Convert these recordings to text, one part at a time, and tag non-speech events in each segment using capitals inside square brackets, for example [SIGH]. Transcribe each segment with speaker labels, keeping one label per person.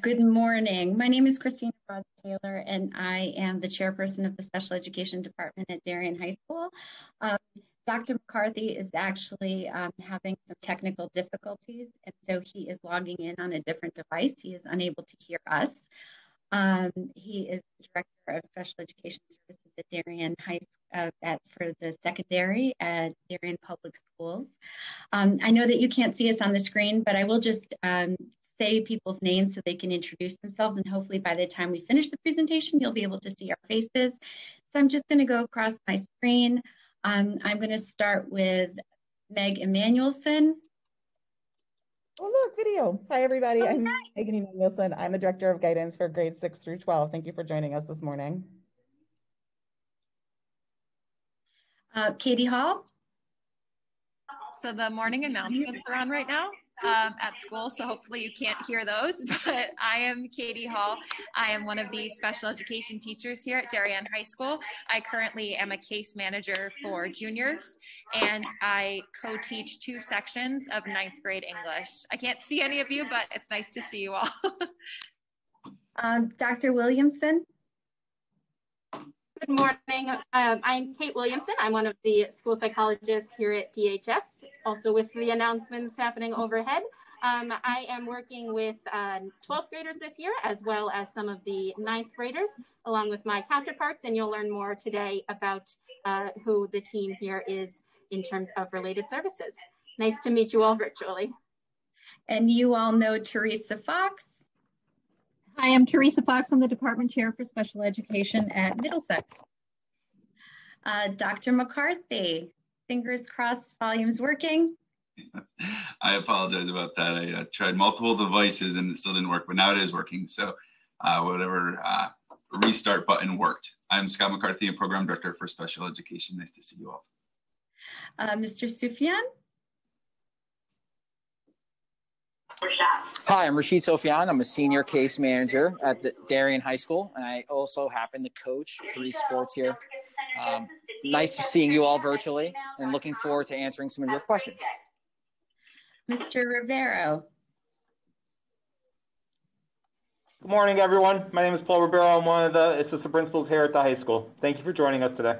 Speaker 1: Good morning. My name is Christina Ross Taylor, and I am the chairperson of the Special Education Department at Darien High School. Um, Dr. McCarthy is actually um, having some technical difficulties, and so he is logging in on a different device. He is unable to hear us. Um, he is the director of special education services at Darien High uh, at, for the secondary at Darien Public Schools. Um, I know that you can't see us on the screen, but I will just um, say people's names so they can introduce themselves. And hopefully by the time we finish the presentation, you'll be able to see our faces. So I'm just gonna go across my screen. Um, I'm gonna start with Meg Emanuelson.
Speaker 2: Oh, look, video. Hi, everybody. I'm Megan Emanuelson. I'm the Director of Guidance for grades 6 through 12. Thank you for joining us this morning.
Speaker 1: Uh, Katie Hall.
Speaker 3: So the morning announcements are on right now um, at school, so hopefully you can't hear those. [LAUGHS] But I am Katie Hall. I am one of the special education teachers here at Darien High School. I currently am a case manager for juniors, and I co-teach two sections of ninth grade English. I can't see any of you, but it's nice to see you all. [LAUGHS]
Speaker 1: um, Dr. Williamson.
Speaker 4: Good morning. Um, I'm Kate Williamson. I'm one of the school psychologists here at DHS, also with the announcements happening overhead. Um, I am working with uh, 12th graders this year, as well as some of the 9th graders, along with my counterparts, and you'll learn more today about uh, who the team here is in terms of related services. Nice to meet you all virtually.
Speaker 1: And you all know Teresa Fox.
Speaker 5: Hi, I'm Teresa Fox. I'm the department chair for special education at Middlesex.
Speaker 1: Uh, Dr. McCarthy, fingers crossed, volume's working. [LAUGHS]
Speaker 6: I apologize about that. I uh, tried multiple devices and it still didn't work, but now it is working. So uh, whatever uh, restart button worked. I'm Scott McCarthy, a program director for special education. Nice to see you all.
Speaker 1: Uh, Mr. Sufyan?
Speaker 7: Hi, I'm Rashid Sofian. I'm a senior case manager at the Darien High School, and I also happen to coach three sports here. Um, nice seeing you all virtually, and looking forward to answering some of your questions.
Speaker 1: Mr. Rivero.
Speaker 8: Good morning, everyone. My name is Paul Rivero. I'm one of the assistant principals here at the high school. Thank you for joining us today.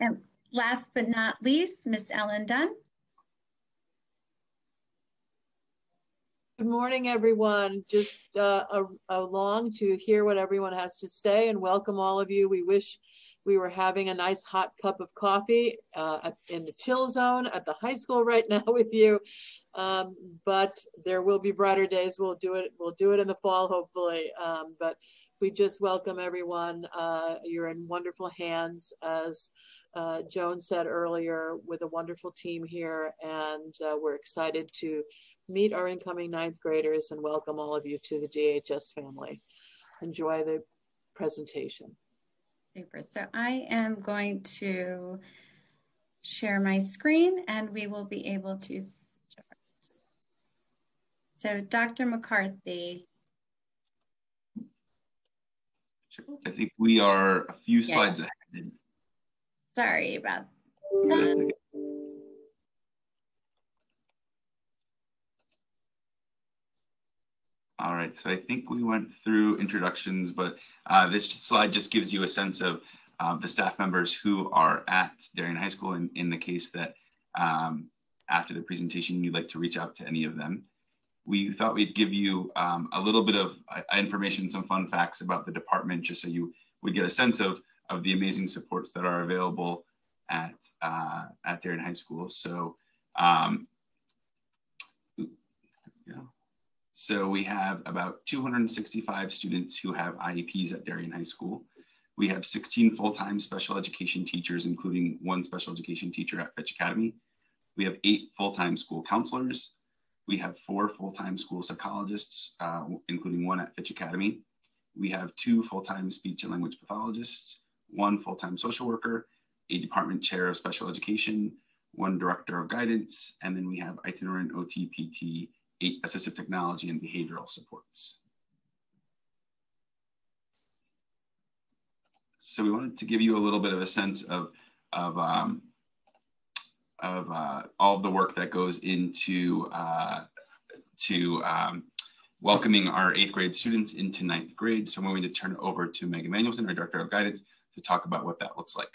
Speaker 1: And last but not least, Miss Ellen Dunn.
Speaker 9: Good morning, everyone. Just uh, along to hear what everyone has to say and welcome all of you. We wish we were having a nice hot cup of coffee uh, in the chill zone at the high school right [LAUGHS] now with you. Um, but there will be brighter days. We'll do it. We'll do it in the fall, hopefully. Um, but we just welcome everyone. Uh, you're in wonderful hands, as uh, Joan said earlier, with a wonderful team here, and uh, we're excited to meet our incoming ninth graders and welcome all of you to the DHS family. Enjoy the presentation.
Speaker 1: Super. So I am going to share my screen and we will be able to start. So Dr. McCarthy.
Speaker 6: I think we are a few slides yeah. ahead.
Speaker 1: Sorry about that.
Speaker 6: All right, so I think we went through introductions, but uh, this slide just gives you a sense of uh, the staff members who are at Darien High School in, in the case that um, after the presentation you'd like to reach out to any of them. We thought we'd give you um, a little bit of uh, information, some fun facts about the department, just so you would get a sense of, of the amazing supports that are available at, uh, at Darien High School. So, um, so we have about 265 students who have IEPs at Darien High School. We have 16 full-time special education teachers, including one special education teacher at Fitch Academy. We have eight full-time school counselors. We have four full-time school psychologists, uh, including one at Fitch Academy. We have two full-time speech and language pathologists, one full-time social worker, a department chair of special education, one director of guidance, and then we have itinerant OTPT AT assistive technology and behavioral supports. So we wanted to give you a little bit of a sense of, of, um, of uh, all of the work that goes into uh, to um, welcoming our eighth grade students into ninth grade. So I'm going to turn it over to Megan Manuelson, our Director of Guidance, to talk about what that looks like.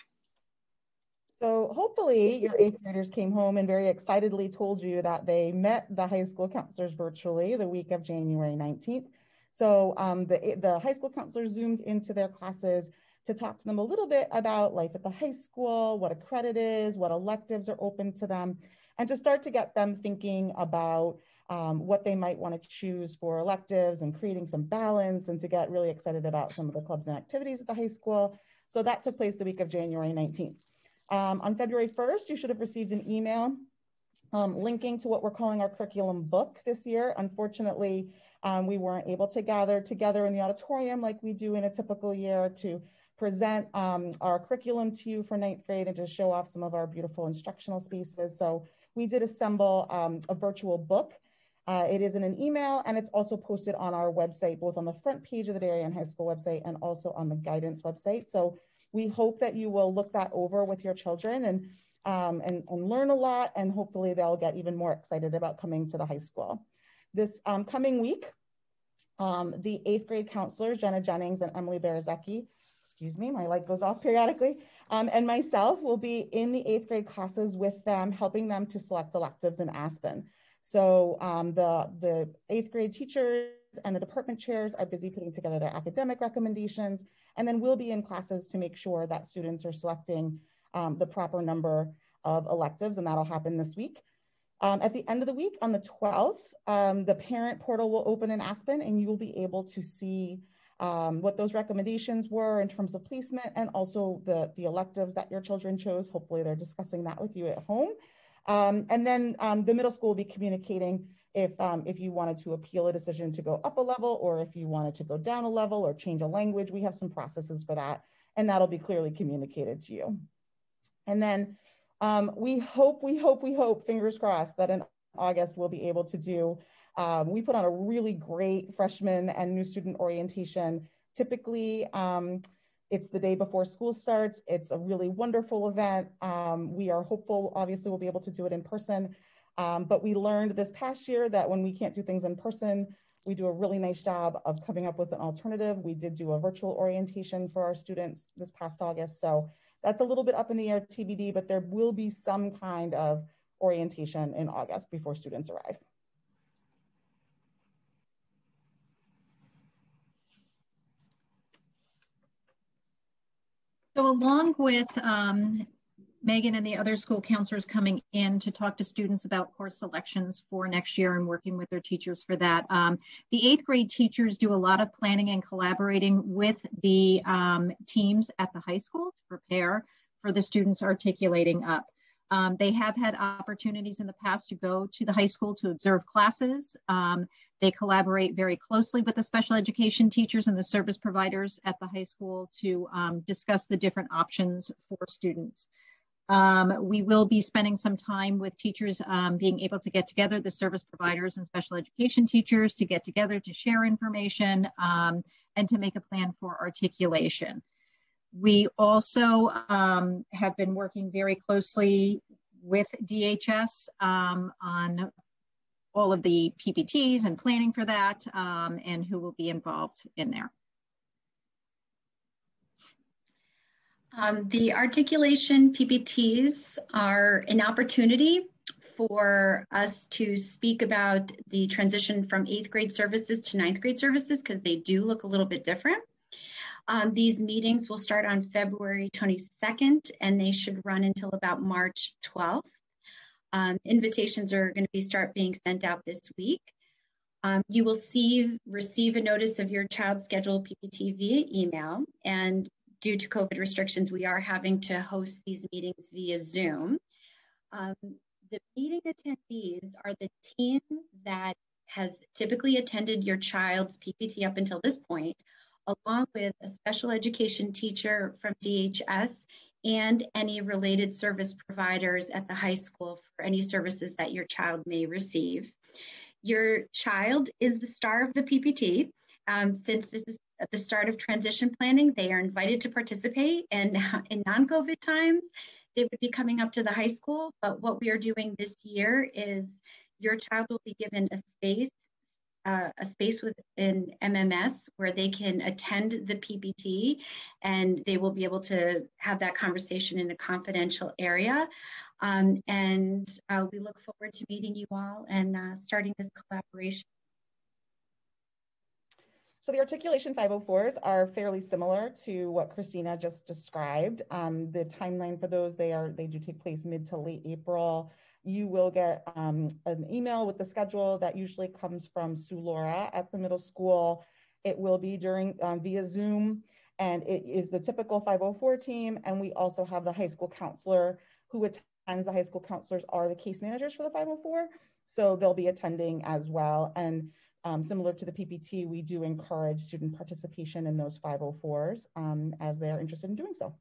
Speaker 2: So hopefully your eighth graders came home and very excitedly told you that they met the high school counselors virtually the week of January 19th. So um, the, the high school counselors zoomed into their classes to talk to them a little bit about life at the high school, what a credit is, what electives are open to them, and to start to get them thinking about um, what they might want to choose for electives and creating some balance and to get really excited about some of the clubs and activities at the high school. So that took place the week of January 19th. Um, on February 1st, you should have received an email um, linking to what we're calling our curriculum book this year. Unfortunately, um, we weren't able to gather together in the auditorium like we do in a typical year to present um, our curriculum to you for ninth grade and to show off some of our beautiful instructional spaces. So we did assemble um, a virtual book. Uh, it is in an email and it's also posted on our website, both on the front page of the Darien High School website and also on the guidance website. So we hope that you will look that over with your children and, um, and, and learn a lot, and hopefully they'll get even more excited about coming to the high school. This um, coming week, um, the eighth grade counselors, Jenna Jennings and Emily Berzecki, excuse me, my light goes off periodically, um, and myself will be in the eighth grade classes with them, helping them to select electives in Aspen. So um, the, the eighth grade teachers and the department chairs are busy putting together their academic recommendations. And then we'll be in classes to make sure that students are selecting um, the proper number of electives, and that'll happen this week. Um, at the end of the week, on the 12th, um, the parent portal will open in Aspen, and you will be able to see um, what those recommendations were in terms of placement and also the, the electives that your children chose. Hopefully, they're discussing that with you at home. Um, and then um, the middle school will be communicating if, um, if you wanted to appeal a decision to go up a level or if you wanted to go down a level or change a language. We have some processes for that, and that'll be clearly communicated to you. And then um, we hope, we hope, we hope, fingers crossed, that in August we'll be able to do. Um, we put on a really great freshman and new student orientation. Typically, um, it's the day before school starts. It's a really wonderful event. Um, we are hopeful, obviously, we'll be able to do it in person. Um, but we learned this past year that when we can't do things in person, we do a really nice job of coming up with an alternative. We did do a virtual orientation for our students this past August. So that's a little bit up in the air TBD, but there will be some kind of orientation in August before students arrive.
Speaker 5: So along with um, Megan and the other school counselors coming in to talk to students about course selections for next year and working with their teachers for that. Um, the eighth grade teachers do a lot of planning and collaborating with the um, teams at the high school to prepare for the students articulating up. Um, they have had opportunities in the past to go to the high school to observe classes. They collaborate very closely with the special education teachers and the service providers at the high school to um, discuss the different options for students. Um, we will be spending some time with teachers um, being able to get together, the service providers and special education teachers to get together to share information um, and to make a plan for articulation. We also um, have been working very closely with DHS um, on all of the PPTs and planning for that um, and who will be involved in there.
Speaker 1: Um, the articulation PPTs are an opportunity for us to speak about the transition from eighth grade services to ninth grade services because they do look a little bit different. Um, these meetings will start on February 22nd and they should run until about March 12th. Um, invitations are going to be start being sent out this week. Um, you will see receive a notice of your child's scheduled PPT via email, and due to COVID restrictions, we are having to host these meetings via Zoom. Um, the meeting attendees are the team that has typically attended your child's PPT up until this point, along with a special education teacher from DHS and any related service providers at the high school for any services that your child may receive. Your child is the star of the PPT. Um, since this is at the start of transition planning, they are invited to participate. And [LAUGHS] in non COVID times, they would be coming up to the high school. But what we are doing this year is your child will be given a space uh, a space within MMS where they can attend the PPT and they will be able to have that conversation in a confidential area. Um, and uh, we look forward to meeting you all and uh, starting this collaboration.
Speaker 2: So the articulation 504s are fairly similar to what Christina just described. Um, the timeline for those, they are they do take place mid to late April. You will get um, an email with the schedule that usually comes from Sue Laura at the middle school. It will be during um, via Zoom and it is the typical 504 team. And we also have the high school counselor who attends. The high school counselors are the case managers for the 504. So they'll be attending as well. And um, similar to the PPT, we do encourage student participation in those 504s um, as they are interested in doing so.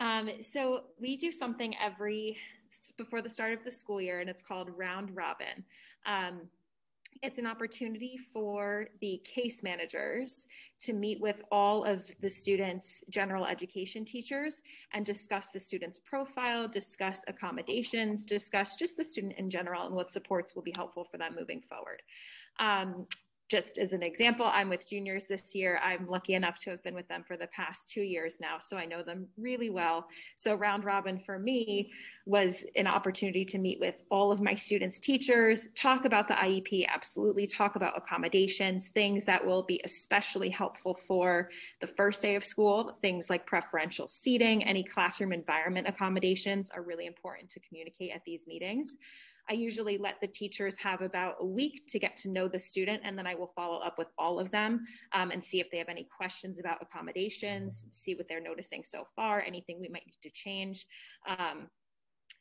Speaker 3: Um, so we do something every before the start of the school year, and it's called Round Robin. Um, it's an opportunity for the case managers to meet with all of the students' general education teachers and discuss the student's profile, discuss accommodations, discuss just the student in general and what supports will be helpful for them moving forward. Um, just as an example, I'm with juniors this year. I'm lucky enough to have been with them for the past two years now, so I know them really well. So, round robin for me was an opportunity to meet with all of my students' teachers, talk about the IEP, absolutely, talk about accommodations, things that will be especially helpful for the first day of school, things like preferential seating, any classroom environment accommodations are really important to communicate at these meetings. I usually let the teachers have about a week to get to know the student, and then I will follow up with all of them um, and see if they have any questions about accommodations, see what they're noticing so far, anything we might need to change. Um,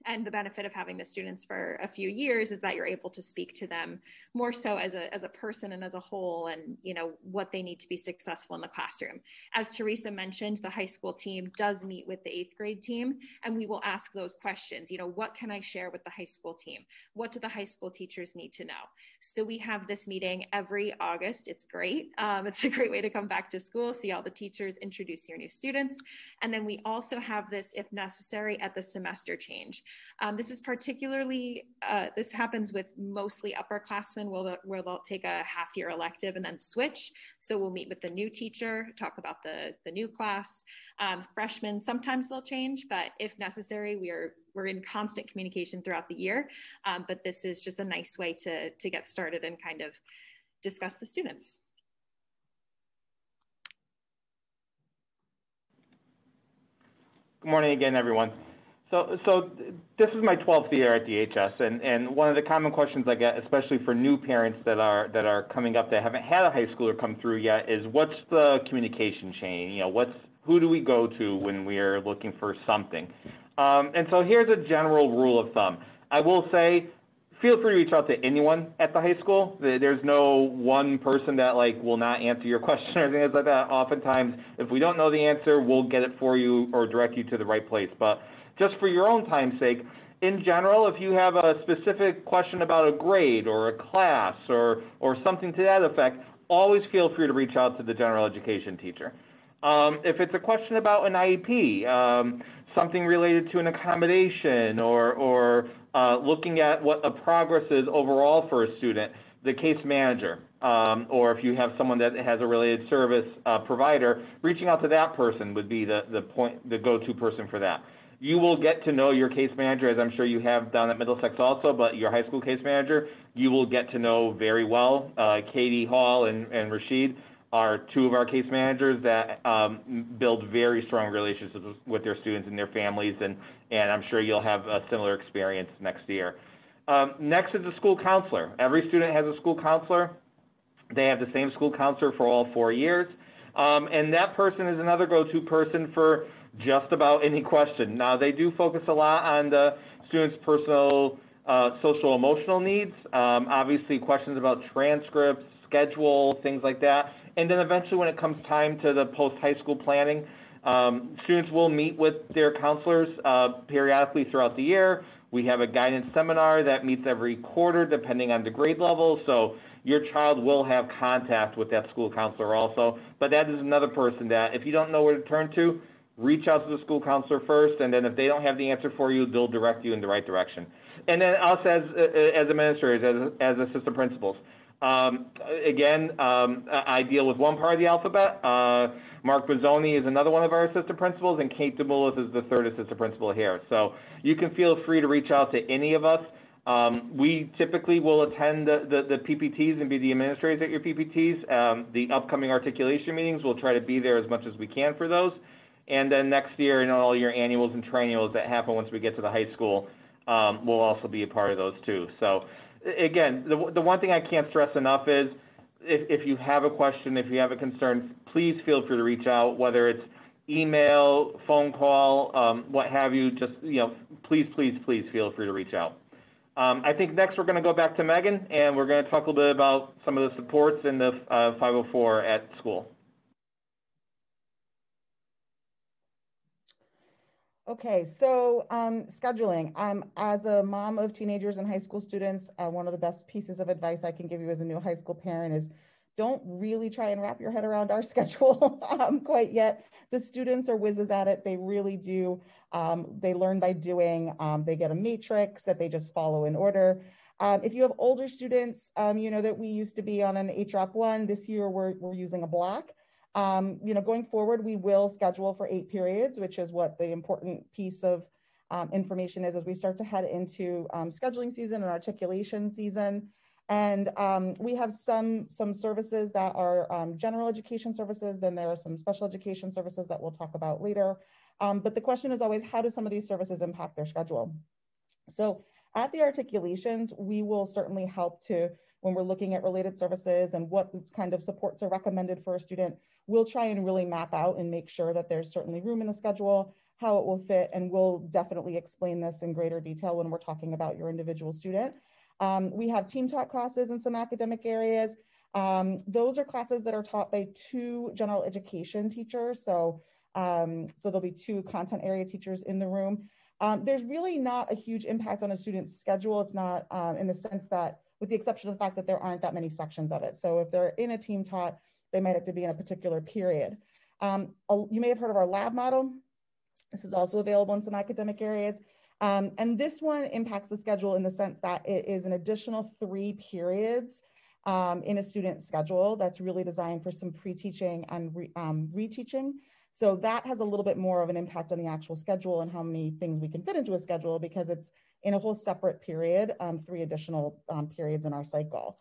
Speaker 3: and the benefit of having the students for a few years is that you're able to speak to them more so as a, as a person and as a whole and you know what they need to be successful in the classroom. As teresa mentioned the high school team does meet with the eighth grade team and we will ask those questions. You know what can i share with the high school team? What do the high school teachers need to know? So we have this meeting every august. It's great. Um, it's [LAUGHS] a great way to come back to school see all the teachers introduce your new students. And then we also have this if necessary at the semester change um, this is particularly, uh, this happens with mostly upperclassmen where, where they'll take a half year elective and then switch. So we'll meet with the new teacher, talk about the, the new class. Um, freshmen, sometimes they'll change, but if necessary, we are, we're in constant communication throughout the year. Um, but this is just a nice way to, to get started and kind of discuss the students.
Speaker 8: Good morning again, everyone. So, so this is my 12th year at DHS, and, and one of the common questions I get, especially for new parents that are that are coming up that haven't had a high schooler come through yet, is what's the communication chain? You know, what's who do we go to when we are looking for something? Um, and so here's a general rule of thumb. I will say, feel free to reach out to anyone at the high school. There's no one person that like will not answer your [LAUGHS] question or anything like that. Oftentimes, if we don't know the answer, we'll get it for you or direct you to the right place. But just for your own time's sake, in general, if you have a specific question about a grade or a class or, or something to that effect, always feel free to reach out to the general education teacher. Um, if it's a question about an IEP, um, something related to an accommodation or, or uh, looking at what the progress is overall for a student, the case manager, um, or if you have someone that has a related service uh, provider, reaching out to that person would be the, the point, the go-to person for that. You will get to know your case manager, as I'm sure you have down at Middlesex also, but your high school case manager, you will get to know very well. Uh, Katie Hall and, and Rashid are two of our case managers that um, build very strong relationships with their students and their families, and, and I'm sure you'll have a similar experience next year. Um, next is the school counselor. Every student has a school counselor. They have the same school counselor for all four years. Um, and that person is another go-to person for just about any question. Now, they do focus a lot on the students' personal uh, social emotional needs, um, obviously questions about transcripts, schedule, things like that. And then eventually when it comes time to the post-high school planning, um, students will meet with their counselors uh, periodically throughout the year. We have a guidance seminar that meets every quarter depending on the grade level. So your child will have contact with that school counselor also. But that is another person that if you don't know where to turn to, reach out to the school counselor first, and then if they don't have the answer for you, they'll direct you in the right direction. And then us as as administrators, as, as assistant principals. Um, again, um, I deal with one part of the alphabet. Uh, Mark Bozzoni is another one of our assistant principals, and Kate DeMoulis is the third assistant principal here. So you can feel free to reach out to any of us. Um, we typically will attend the, the, the, PPTs and be the administrators at your PPTs. Um, the upcoming articulation meetings, we'll try to be there as much as we can for those. And then next year, you know, all your annuals and triennials that happen once we get to the high school, um, will also be a part of those too. So again, the, the one thing I can't stress enough is if, if you have a question, if you have a concern, please feel free to reach out, whether it's email, phone call, um, what have you, just, you know, please, please, please feel free to reach out. Um, I think next we're going to go back to Megan and we're going to talk a little bit about some of the supports in the uh, 504 at school.
Speaker 2: Okay, so um, scheduling. Um, as a mom of teenagers and high school students, uh, one of the best pieces of advice I can give you as a new high school parent is don't really try and wrap your head around our [LAUGHS] schedule um, quite yet. The students are whizzes at it. They really do. Um, they learn by doing. Um, they get a matrix that they just follow in order. Um, if you have older students, you know that we used to be on an HROP one. This year we're, we're using a block. Um, you know, going forward, we will schedule for eight periods, which is what the important piece of um, information is as we start to head into um, scheduling season and articulation season. And um, we have some, some services that are um, general education services, then there are some special education services that we'll talk about later. Um, but the question is always, how do some of these services impact their schedule? So at the articulations, we will certainly help to when we're looking at related services and what kind of supports are recommended for a student, we'll try and really map out and make sure that there's certainly room in the schedule, how it will fit, and we'll definitely explain this in greater detail when we're talking about your individual student. Um, we have team taught classes in some academic areas. Um, those are classes that are taught by two general education teachers. So, um, so there'll be two content area teachers in the room. Um, there's really not a huge impact on a student's schedule. It's not um, in the sense that with the exception of the fact that there aren't that many sections of it. So if they're in a team taught, they might have to be in a particular period. Um, you may have heard of our lab model. This is also available in some academic areas. Um, and this one impacts the schedule in the sense that it is an additional three periods um, in a student's schedule that's really designed for some pre-teaching and re, um, reteaching. So that has a little bit more of an impact on the actual schedule and how many things we can fit into a schedule because it's in a whole separate period, um, three additional um, periods in our cycle.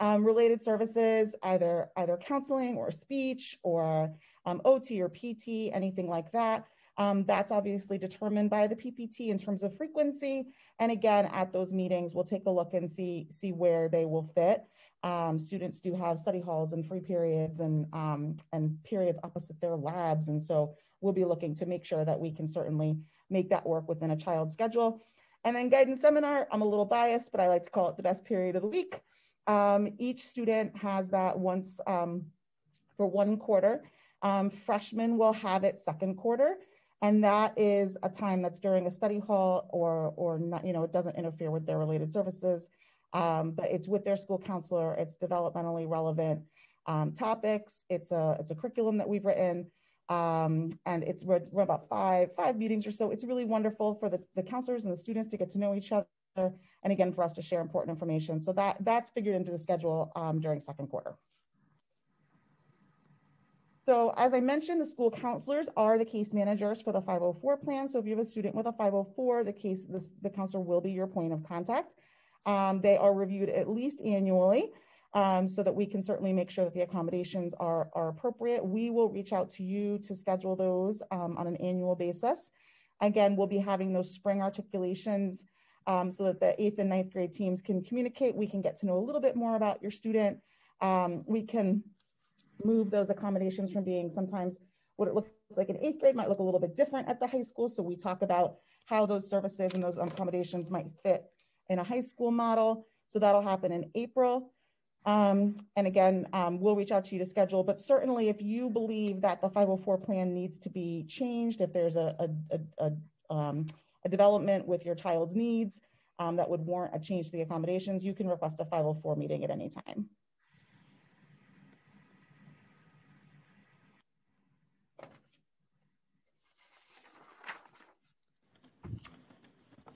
Speaker 2: Um, related services, either, either counseling or speech or um, OT or PT, anything like that. Um, that's obviously determined by the PPT in terms of frequency. And again, at those meetings, we'll take a look and see, see where they will fit. Um, students do have study halls and free periods and, um, and periods opposite their labs. And so we'll be looking to make sure that we can certainly make that work within a child's schedule. And then guidance seminar, I'm a little biased, but I like to call it the best period of the week. Um, each student has that once um, for one quarter. Um, freshmen will have it second quarter. And that is a time that's during a study hall or, or not, you know, it doesn't interfere with their related services um, but it's with their school counselor. It's developmentally relevant um, topics. It's a it's a curriculum that we've written, um, and it's we're, we're, about five five meetings or so. It's really wonderful for the, the counselors and the students to get to know each other, and again for us to share important information. So that that's figured into the schedule um, during second quarter. So as I mentioned, the school counselors are the case managers for the 504 plan. So if you have a student with a 504, the case, this, the counselor will be your point of contact. Um, they are reviewed at least annually um, so that we can certainly make sure that the accommodations are, are appropriate. We will reach out to you to schedule those um, on an annual basis. Again, we'll be having those spring articulations um, so that the eighth and ninth grade teams can communicate. We can get to know a little bit more about your student. Um, we can move those accommodations from being sometimes what it looks like in eighth grade might look a little bit different at the high school. So we talk about how those services and those accommodations might fit in a high school model. So that'll happen in April. Um, and again, um, we'll reach out to you to schedule, but certainly if you believe that the 504 plan needs to be changed, if there's a, a, a, um, a development with your child's needs um, that would warrant a change to the accommodations, you can request a 504 meeting at any time.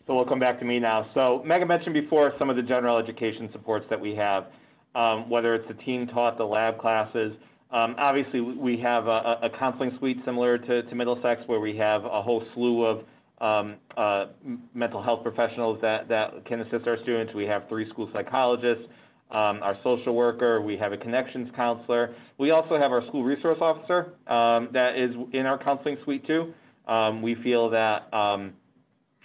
Speaker 8: So we'll come back to me now. So Megan mentioned before some of the general education supports that we have, um, whether it's the team taught, the lab classes. Um, obviously, we have a, a, counseling suite similar to, to, Middlesex where we have a whole slew of um, uh, mental health professionals that, that can assist our students. We have three school psychologists, um, our social worker, we have a connections counselor. We also have our school resource officer um, that is in our counseling suite too. Um, we feel that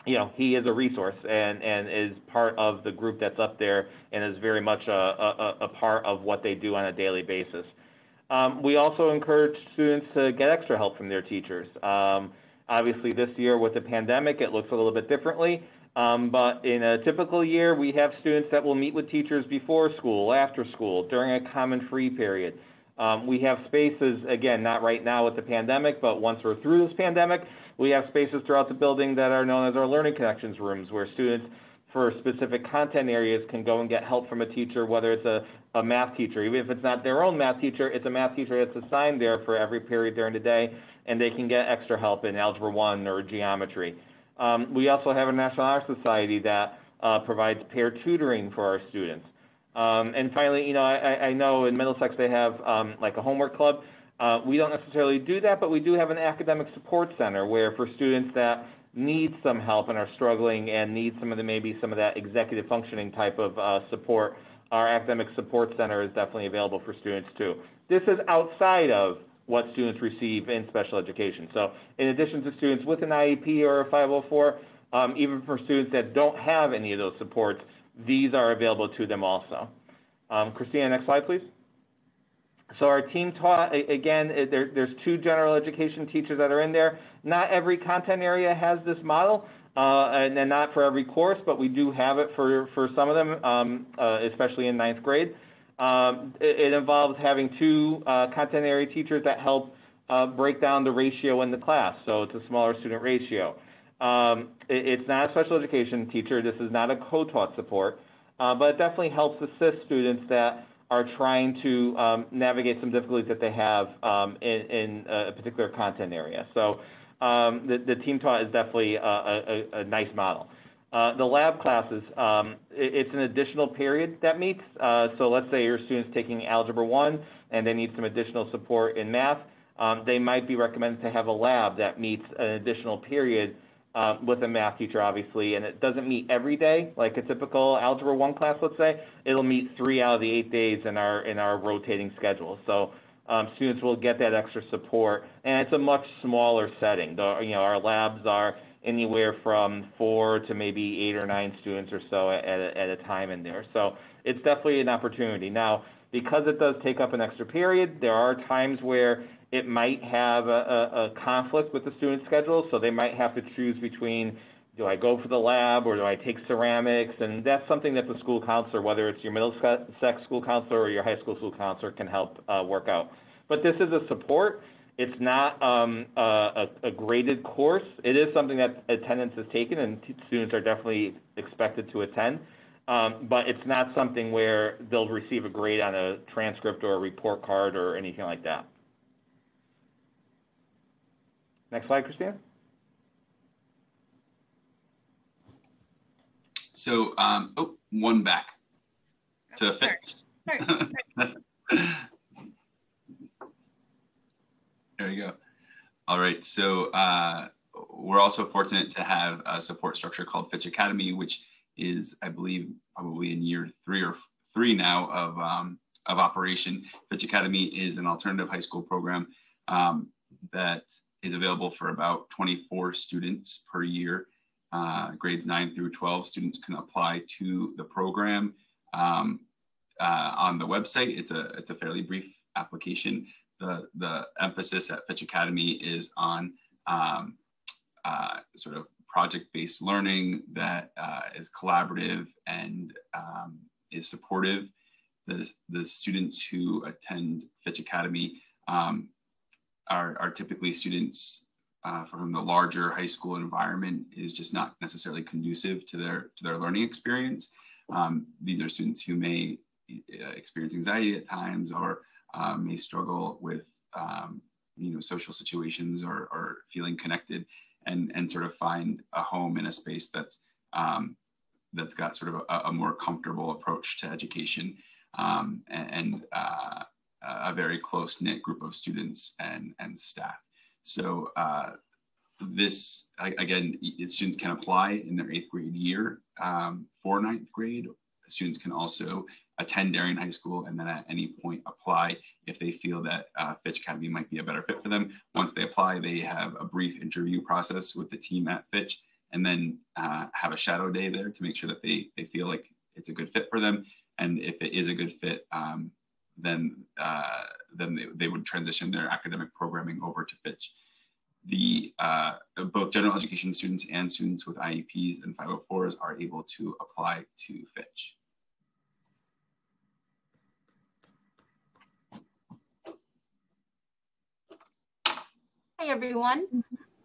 Speaker 8: you know, he is a resource and, and is part of the group that's up there and is very much a, a, a part of what they do on a daily basis. Um, we also encourage students to get extra help from their teachers. Um, obviously, this year with the pandemic, it looks a little bit differently. Um, but in a typical year, we have students that will meet with teachers before school, after school, during a common free period. Um, we have spaces, again, not right now with the pandemic, but once we're through this pandemic, we have spaces throughout the building that are known as our Learning Connections rooms, where students for specific content areas can go and get help from a teacher, whether it's a, a math teacher. Even if it's not their own math teacher, it's a math teacher that's assigned there for every period during the day, and they can get extra help in Algebra 1 or geometry. Um, we also have a National Honor Society that uh, provides peer tutoring for our students. Um, and finally, you know, I, I, know in Middlesex they have um, like a homework club. Uh, we don't necessarily do that, but we do have an academic support center where for students that need some help and are struggling and need some of the maybe some of that executive functioning type of uh, support, our academic support center is definitely available for students too. This is outside of what students receive in special education. So in addition to students with an IEP or a 504, um, even for students that don't have any of those supports, these are available to them also. Um, Christina, next slide, please. So our team taught, again, there, there's two general education teachers that are in there. Not every content area has this model, uh, and, not for every course, but we do have it for, for some of them, um, uh, especially in ninth grade. Um, it, it, involves having two uh, content area teachers that help uh, break down the ratio in the class, so it's a smaller student ratio. Um, it, it's not a special education teacher. This is not a co-taught support, uh, but it definitely helps assist students that are trying to um, navigate some difficulties that they have um, in, in, a particular content area. So um, the, the, team taught is definitely a, a, a nice model. Uh, the lab classes, um, it, it's an additional period that meets. Uh, so let's say your student's taking Algebra 1 and they need some additional support in math. Um, they might be recommended to have a lab that meets an additional period uh, with a math teacher, obviously, and it doesn't meet every day like a typical Algebra 1 class, let's say. It'll meet three out of the eight days in our in our rotating schedule. So um, students will get that extra support, and it's a much smaller setting. The, you know, our labs are anywhere from four to maybe eight or nine students or so at, a, at a time in there. So it's definitely an opportunity. Now, because it does take up an extra period, there are times where it might have a, a, a conflict with the student schedule, so they might have to choose between do I go for the lab or do I take ceramics? And that's something that the school counselor, whether it's your middle sex school counselor or your high school school counselor, can help uh, work out. But this is a support. It's not um, a, a, graded course. It is something that attendance is taken, and students are definitely expected to attend. Um, but it's not something where they'll receive a grade on a transcript or a report card or anything like that. Next slide, Christina.
Speaker 6: So, um, oh, one back to oh,
Speaker 3: finish. Sorry. Sorry. [LAUGHS]
Speaker 6: there you go. All right. So uh, we're also fortunate to have a support structure called Fitch Academy, which is, I believe, probably in year three or three now of um, of operation. Fitch Academy is an alternative high school program um, that is available for about 24 students per year. Uh, grades 9 through 12 students can apply to the program um, uh, on the website. It's a, it's a fairly brief application. The, the emphasis at Fitch Academy is on um, uh, sort of project-based learning that uh, is collaborative and um, is supportive. The, the students who attend Fitch Academy um, are, are typically students uh, from the larger high school environment is just not necessarily conducive to their to their learning experience. Um, these are students who may uh, experience anxiety at times or uh, may struggle with um, you know social situations or, or feeling connected and and sort of find a home in a space that's um, that's got sort of a, a, more comfortable approach to education um, and, and uh, a very close knit group of students and, and staff. So uh, this, again, students can apply in their eighth grade year um, for ninth grade. Students can also attend Darien High School and then at any point apply if they feel that uh, Fitch Academy might be a better fit for them. Once they apply, they have a brief interview process with the team at Fitch and then uh, have a shadow day there to make sure that they, they feel like it's a good fit for them. And if it is a good fit, um, then, uh, then they, they, would transition their academic programming over to Fitch. The, uh, both general education students and students with IEPs and 504s are able to apply to Fitch.
Speaker 4: Hi, everyone.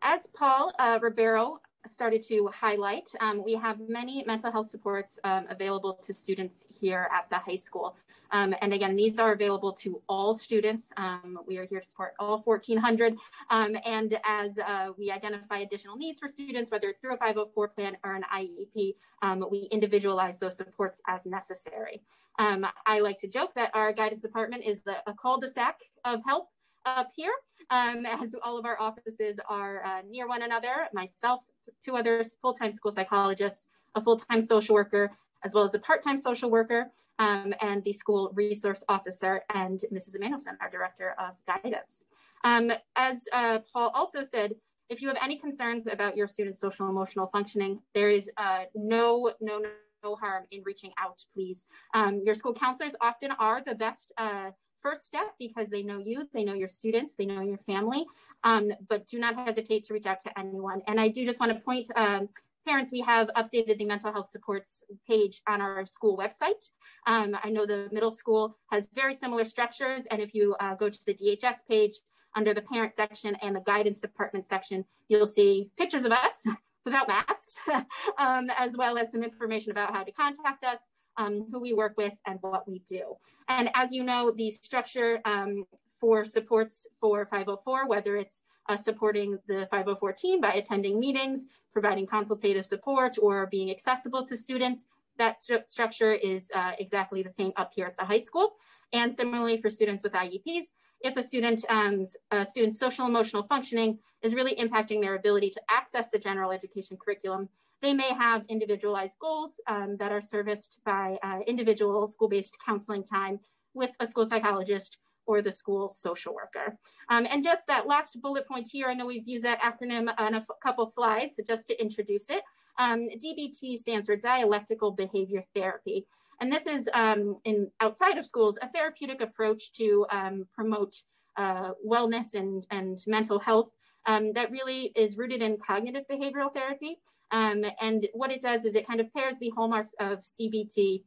Speaker 4: As Paul uh, Rivero started to highlight, um, we have many mental health supports um, available to students here at the high school. Um, and again, these are available to all students. Um, we are here to support all 1,400. Um, and as uh, we identify additional needs for students, whether it's through a 504 plan or an IEP, um, we individualize those supports as necessary. I like to joke that our guidance department is the, a cul-de-sac of help up here um, as all of our offices are uh, near one another. Myself, two other full-time school psychologists, a full-time social worker, as well as a part-time social worker, um, and the school resource officer, and Mrs. Emanuelson, our director of guidance. Um, as uh, Paul also said, if you have any concerns about your student's social emotional functioning, there is uh, no, no, no harm in reaching out, please. Um, your school counselors often are the best uh, first step because they know you, they know your students, they know your family, um, but do not hesitate to reach out to anyone. And I do just want to point um, parents, we have updated the mental health supports page on our school website. Um, I know the middle school has very similar structures. And if you uh, go to the DHS page under the parent section and the guidance department section, you'll see pictures of us [LAUGHS] without masks, [LAUGHS] um, as well as some information about how to contact us, um, who we work with, and what we do. And as you know, the structure um, for supports for 504, whether it's uh, supporting the 504 team by attending meetings, providing consultative support, or being accessible to students, that st structure is uh, exactly the same up here at the high school. And similarly for students with IEPs, if a student, um, a student's social emotional functioning is really impacting their ability to access the general education curriculum, they may have individualized goals um, that are serviced by uh, individual school-based counseling time with a school psychologist or the school social worker. Um, and just that last bullet point here, I know we've used that acronym on a couple slides, so just to introduce it. Um, DBT stands for Dialectical Behavior Therapy. And this is um, in outside of schools, a therapeutic approach to um, promote uh, wellness and, and mental health um, that really is rooted in cognitive behavioral therapy. Um, and what it does is it kind of pairs the hallmarks of CBT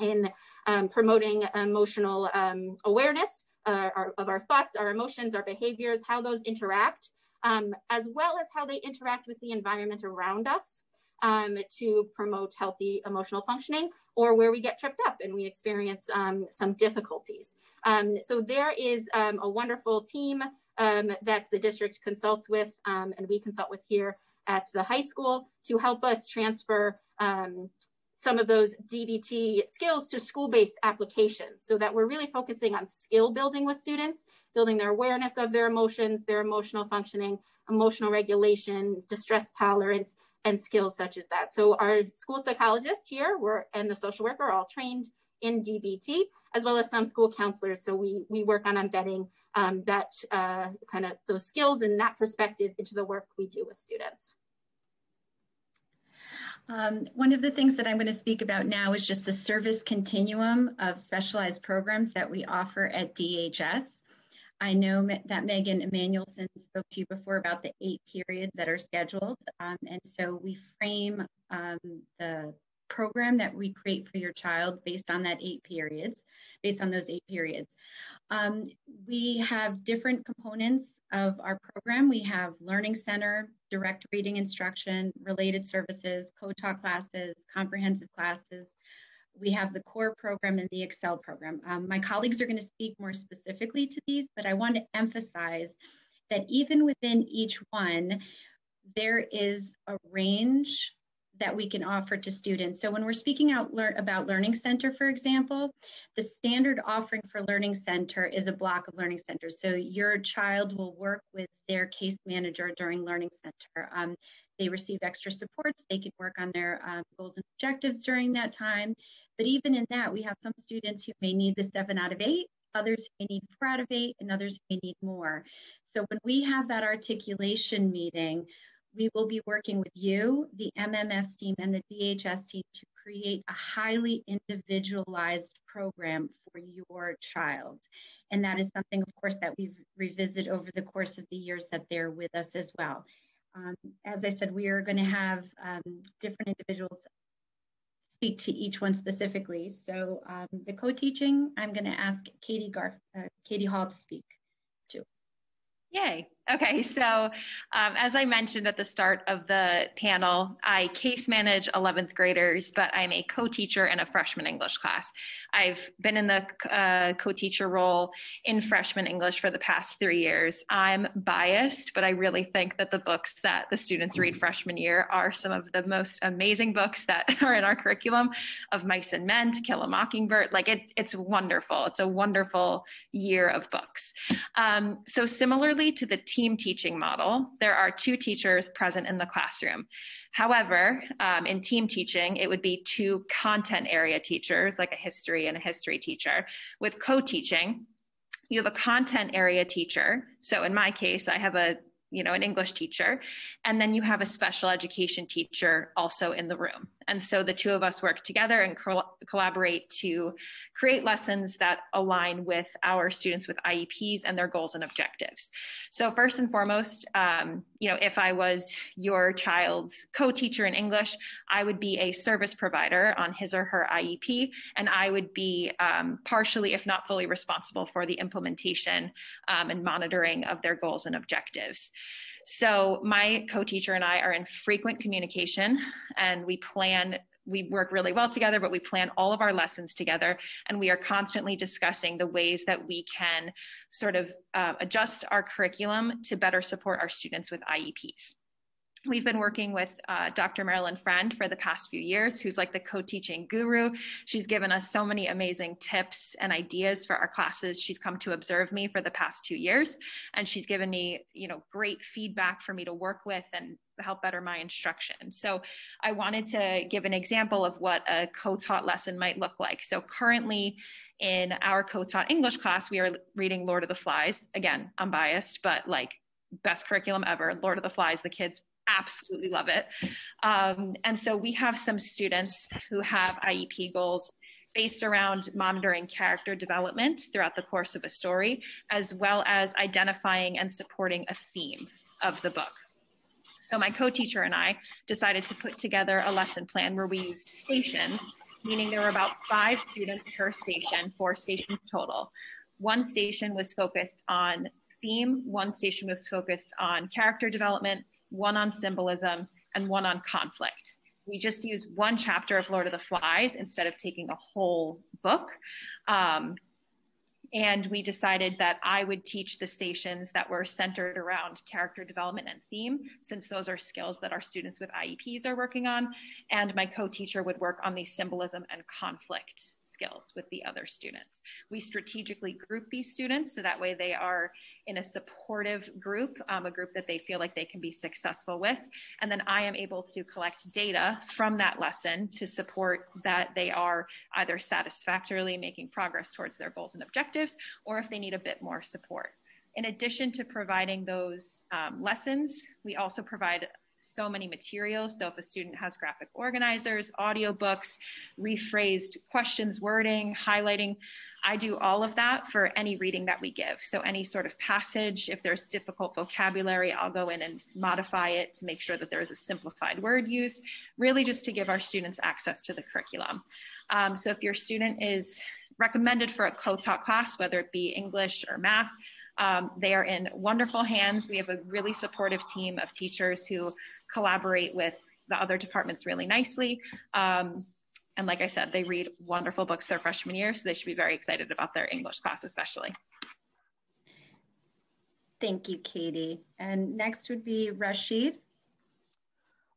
Speaker 4: in um, promoting emotional um, awareness uh, our, of our thoughts, our emotions, our behaviors, how those interact, um, as well as how they interact with the environment around us um, to promote healthy emotional functioning or where we get tripped up and we experience um, some difficulties. so there is a wonderful team that the district consults with and we consult with here at the high school to help us transfer um, some of those DBT skills to school-based applications so that we're really focusing on skill building with students, building their awareness of their emotions, their emotional functioning, emotional regulation, distress tolerance, and skills such as that. So our school psychologists here were, and the social worker are all trained in DBT, as well as some school counselors. So we, we work on embedding um, that uh, kind of those skills and that perspective into the work we do with students.
Speaker 1: Um, one of the things that I'm going to speak about now is just the service continuum of specialized programs that we offer at DHS. I know that Megan Emanuelson spoke to you before about the eight periods that are scheduled. Um, and so we frame um, the program that we create for your child based on that eight periods, based on those eight periods. Um, we have different components of our program. We have Learning Center, direct reading instruction, related services, talk classes, comprehensive classes. We have the core program and the Excel program. Um, my colleagues are going to speak more specifically to these, but I want to emphasize that even within each one, there is a range that we can offer to students. So when we're speaking out lear about Learning Center, for example, the standard offering for Learning Center is a block of Learning Center. So your child will work with their case manager during Learning Center. Um, they receive extra supports. They can work on their um, goals and objectives during that time. But even in that, we have some students who may need the seven out of eight, others may need four out of eight, and others may need more. So when we have that articulation meeting, we will be working with you, the MMS team, and the DHS team to create a highly individualized program for your child. And that is something, of course, that we've revisited over the course of the years that they're with us as well. Um, as I said, we are going to have um, different individuals speak to each one specifically. So um, the co-teaching, I'm going to ask Katie Garf, uh, Katie Hall to speak to.
Speaker 3: Yay. Okay, so um, as I mentioned at the start of the panel, I case manage 11th graders, but I'm a co-teacher in a freshman English class. I've been in the uh, co-teacher role in freshman English for the past three years. I'm biased, but I really think that the books that the students read freshman year are some of the most amazing books that [LAUGHS] are in our curriculum of Mice and Men, To Kill a Mockingbird. Like it, it's wonderful. It's a wonderful year of books. Um, so similarly to the team teaching model, there are two teachers present in the classroom. However, um, in team teaching, it would be two content area teachers, like a history and a history teacher. With co teaching, you have a content area teacher. So in my case, I have a you know an english teacher and then you have a special education teacher also in the room and so the two of us work together and co- collaborate to create lessons that align with our students with IEPs and their goals and objectives. So first and foremost, um, you know, if I was your child's co-teacher in English, I would be a service provider on his or her IEP, and I would be um, partially, if not fully, responsible for the implementation um, and monitoring of their goals and objectives. So my co-teacher and I are in frequent communication and we plan we work really well together, but we plan all of our lessons together, and we are constantly discussing the ways that we can sort of uh, adjust our curriculum to better support our students with IEPs. We've been working with uh, Dr. Marilyn Friend for the past few years, who's like the co-teaching guru. She's given us so many amazing tips and ideas for our classes. She's come to observe me for the past two years, and she's given me, you know, great feedback for me to work with and help better my instruction. So I wanted to give an example of what a co-taught lesson might look like. So currently in our co-taught English class, we are reading Lord of the Flies. Again, I'm biased, but like best curriculum ever. Lord of the Flies, the kids absolutely love it. Um, and so we have some students who have IEP goals based around monitoring character development throughout the course of a story, as well as identifying and supporting a theme of the book. So my co-teacher and I decided to put together a lesson plan where we used stations, meaning there were about five students per station, four stations total. One station was focused on theme, one station was focused on character development, one on symbolism, and one on conflict. We just use one chapter of Lord of the Flies instead of taking a whole book. Um, and we decided that I would teach the stations that were centered around character development and theme, since those are skills that our students with IEPs are working on. And my co teacher would work on the symbolism and conflict skills with the other students. We strategically group these students so that way they are in a supportive group, um, a group that they feel like they can be successful with. And then I am able to collect data from that lesson to support that they are either satisfactorily making progress towards their goals and objectives, or if they need a bit more support. In addition to providing those um, lessons, we also provide so many materials. So if a student has graphic organizers, audiobooks, rephrased questions, wording, highlighting, I do all of that for any reading that we give. So any sort of passage, if there's difficult vocabulary, I'll go in and modify it to make sure that there is a simplified word used, really just to give our students access to the curriculum. Um, so if your student is recommended for a co-taught class, whether it be English or math, um, they are in wonderful hands. We have a really supportive team of teachers who collaborate with the other departments really nicely. Um, and like I said, they read wonderful books their freshman year, so they should be very excited about their English class, especially.
Speaker 1: Thank you, Katie. And next would be Rashid.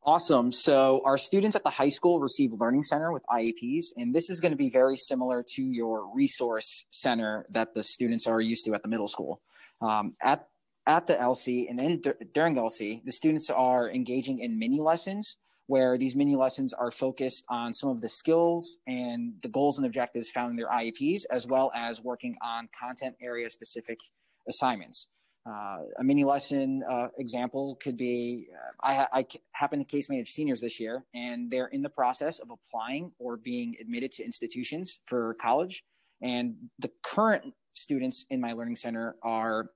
Speaker 7: Awesome. So our students at the high school receive Learning Center with IEPs, and this is going to be very similar to your resource center that the students are used to at the middle school. Um, at at the LC and d- during LC, the students are engaging in mini lessons where these mini lessons are focused on some of the skills and the goals and objectives found in their IEPs, as well as working on content area specific assignments. Uh, a mini lesson uh, example could be uh, I, I, happen to case manage seniors this year, and they're in the process of applying or being admitted to institutions for college. And the current students in my learning center are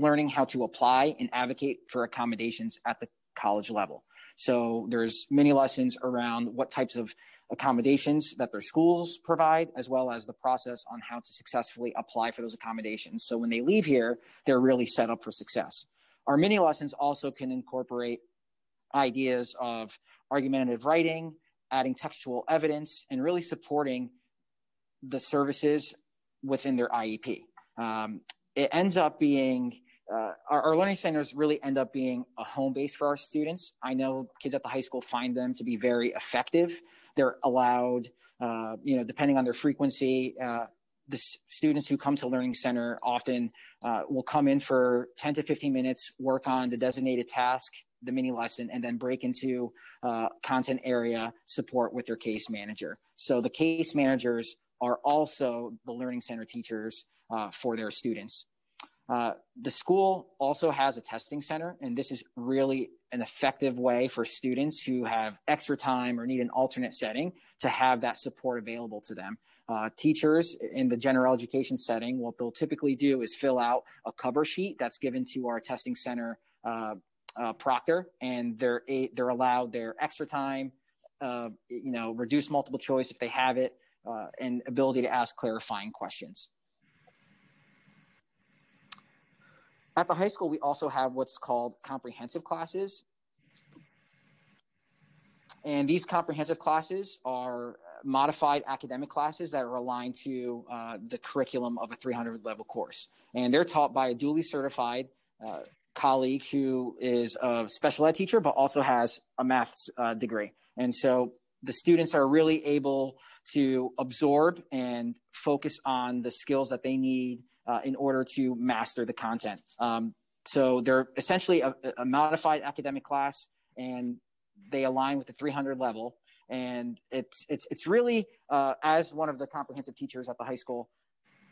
Speaker 7: learning how to apply and advocate for accommodations at the college level. So there's many lessons around what types of accommodations that their schools provide, as well as the process on how to successfully apply for those accommodations. So when they leave here, they're really set up for success. Our mini lessons also can incorporate ideas of argumentative writing, adding textual evidence, and really supporting the services within their IEP. Um, it ends up being uh, our, our, learning centers really end up being a home base for our students. I know kids at the high school find them to be very effective. They're allowed, uh, you know, depending on their frequency. Uh, the s- students who come to learning center often uh, will come in for 10 to 15 minutes, work on the designated task, the mini lesson, and then break into uh, content area support with their case manager. So the case managers are also the learning center teachers uh, for their students. Uh, the school also has a testing center, and this is really an effective way for students who have extra time or need an alternate setting to have that support available to them. Uh, teachers in the general education setting, what they'll typically do is fill out a cover sheet that's given to our testing center uh, uh proctor, and they're they're allowed their extra time, uh, you know, reduce multiple choice if they have it, uh, and ability to ask clarifying questions. At the high school, we also have what's called comprehensive classes. And these comprehensive classes are modified academic classes that are aligned to uh, the curriculum of a 300 level course. And they're taught by a duly certified uh, colleague who is a special ed teacher, but also has a maths uh, degree. And so the students are really able to absorb and focus on the skills that they need uh, in order to master the content. Um, so they're essentially a, a, modified academic class, and they align with the 300 level. And it's it's it's really uh, as one of the comprehensive teachers at the high school,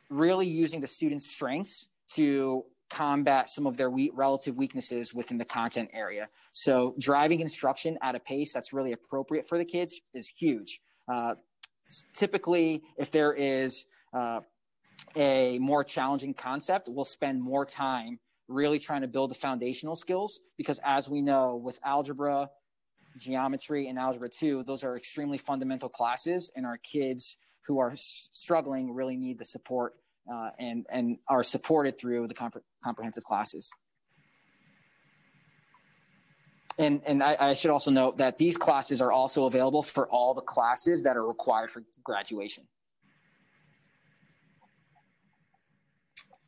Speaker 7: really using the students' strengths to combat some of their we- relative weaknesses within the content area. So driving instruction at a pace that's really appropriate for the kids is huge. Uh, typically, if there is uh, a more challenging concept, we'll spend more time really trying to build the foundational skills because as we know with algebra, geometry and algebra 2, those are extremely fundamental classes and our kids who are struggling really need the support uh, and, and are supported through the comp- comprehensive classes. And, and I, I should also note that these classes are also available for all the classes that are required for graduation.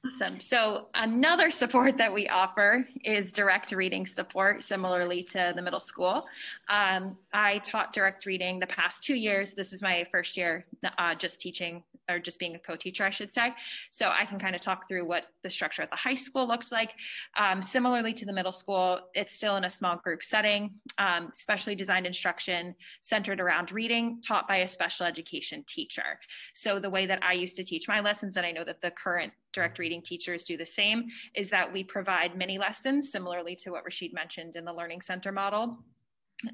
Speaker 3: Awesome. So another support that we offer is direct reading support, similarly to the middle school. Um, I taught direct reading the past two years. This is my first year uh, just teaching or just being a co-teacher, I should say. So I can kind of talk through what the structure at the high school looked like. Um, similarly to the middle school, it's still in a small group setting, um, specially designed instruction centered around reading taught by a special education teacher. So the way that I used to teach my lessons, and I know that the current direct reading teachers do the same, is that we provide mini lessons similarly to what Rashid mentioned in the Learning Center model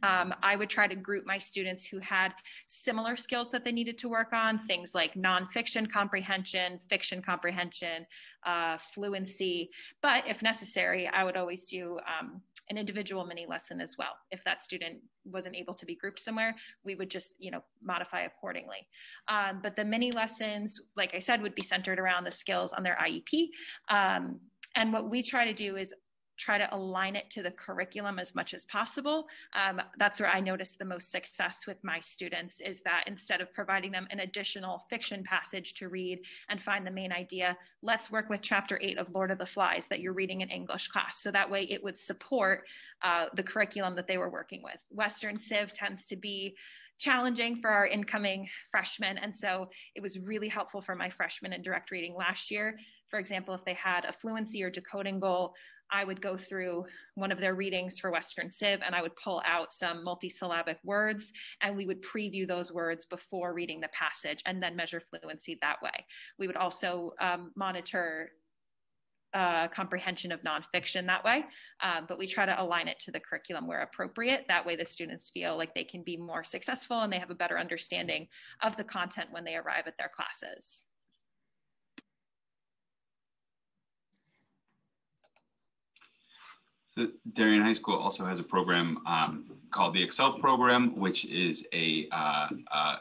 Speaker 3: um, I would try to group my students who had similar skills that they needed to work on, things like nonfiction comprehension, fiction comprehension, uh, fluency. But if necessary, I would always do um, an individual mini lesson as well. If that student wasn't able to be grouped somewhere, we would just, you know, modify accordingly. Um, but the mini lessons, like I said, would be centered around the skills on their IEP. Um, and what we try to do is try to align it to the curriculum as much as possible. Um, that's where I noticed the most success with my students is that instead of providing them an additional fiction passage to read and find the main idea, let's work with chapter eight of Lord of the Flies that you're reading in English class. So that way it would support uh, the curriculum that they were working with. Western Civ tends to be challenging for our incoming freshmen. And so it was really helpful for my freshmen in direct reading last year. For example, if they had a fluency or decoding goal, I would go through one of their readings for Western Civ and I would pull out some multisyllabic words and we would preview those words before reading the passage and then measure fluency that way. We would also um, monitor uh, comprehension of nonfiction that way, uh, but we try to align it to the curriculum where appropriate. That way, the students feel like they can be more successful and they have a better understanding of the content when they arrive at their classes.
Speaker 6: So Darien High School also has a program um, called the Excel program, which is a uh, uh,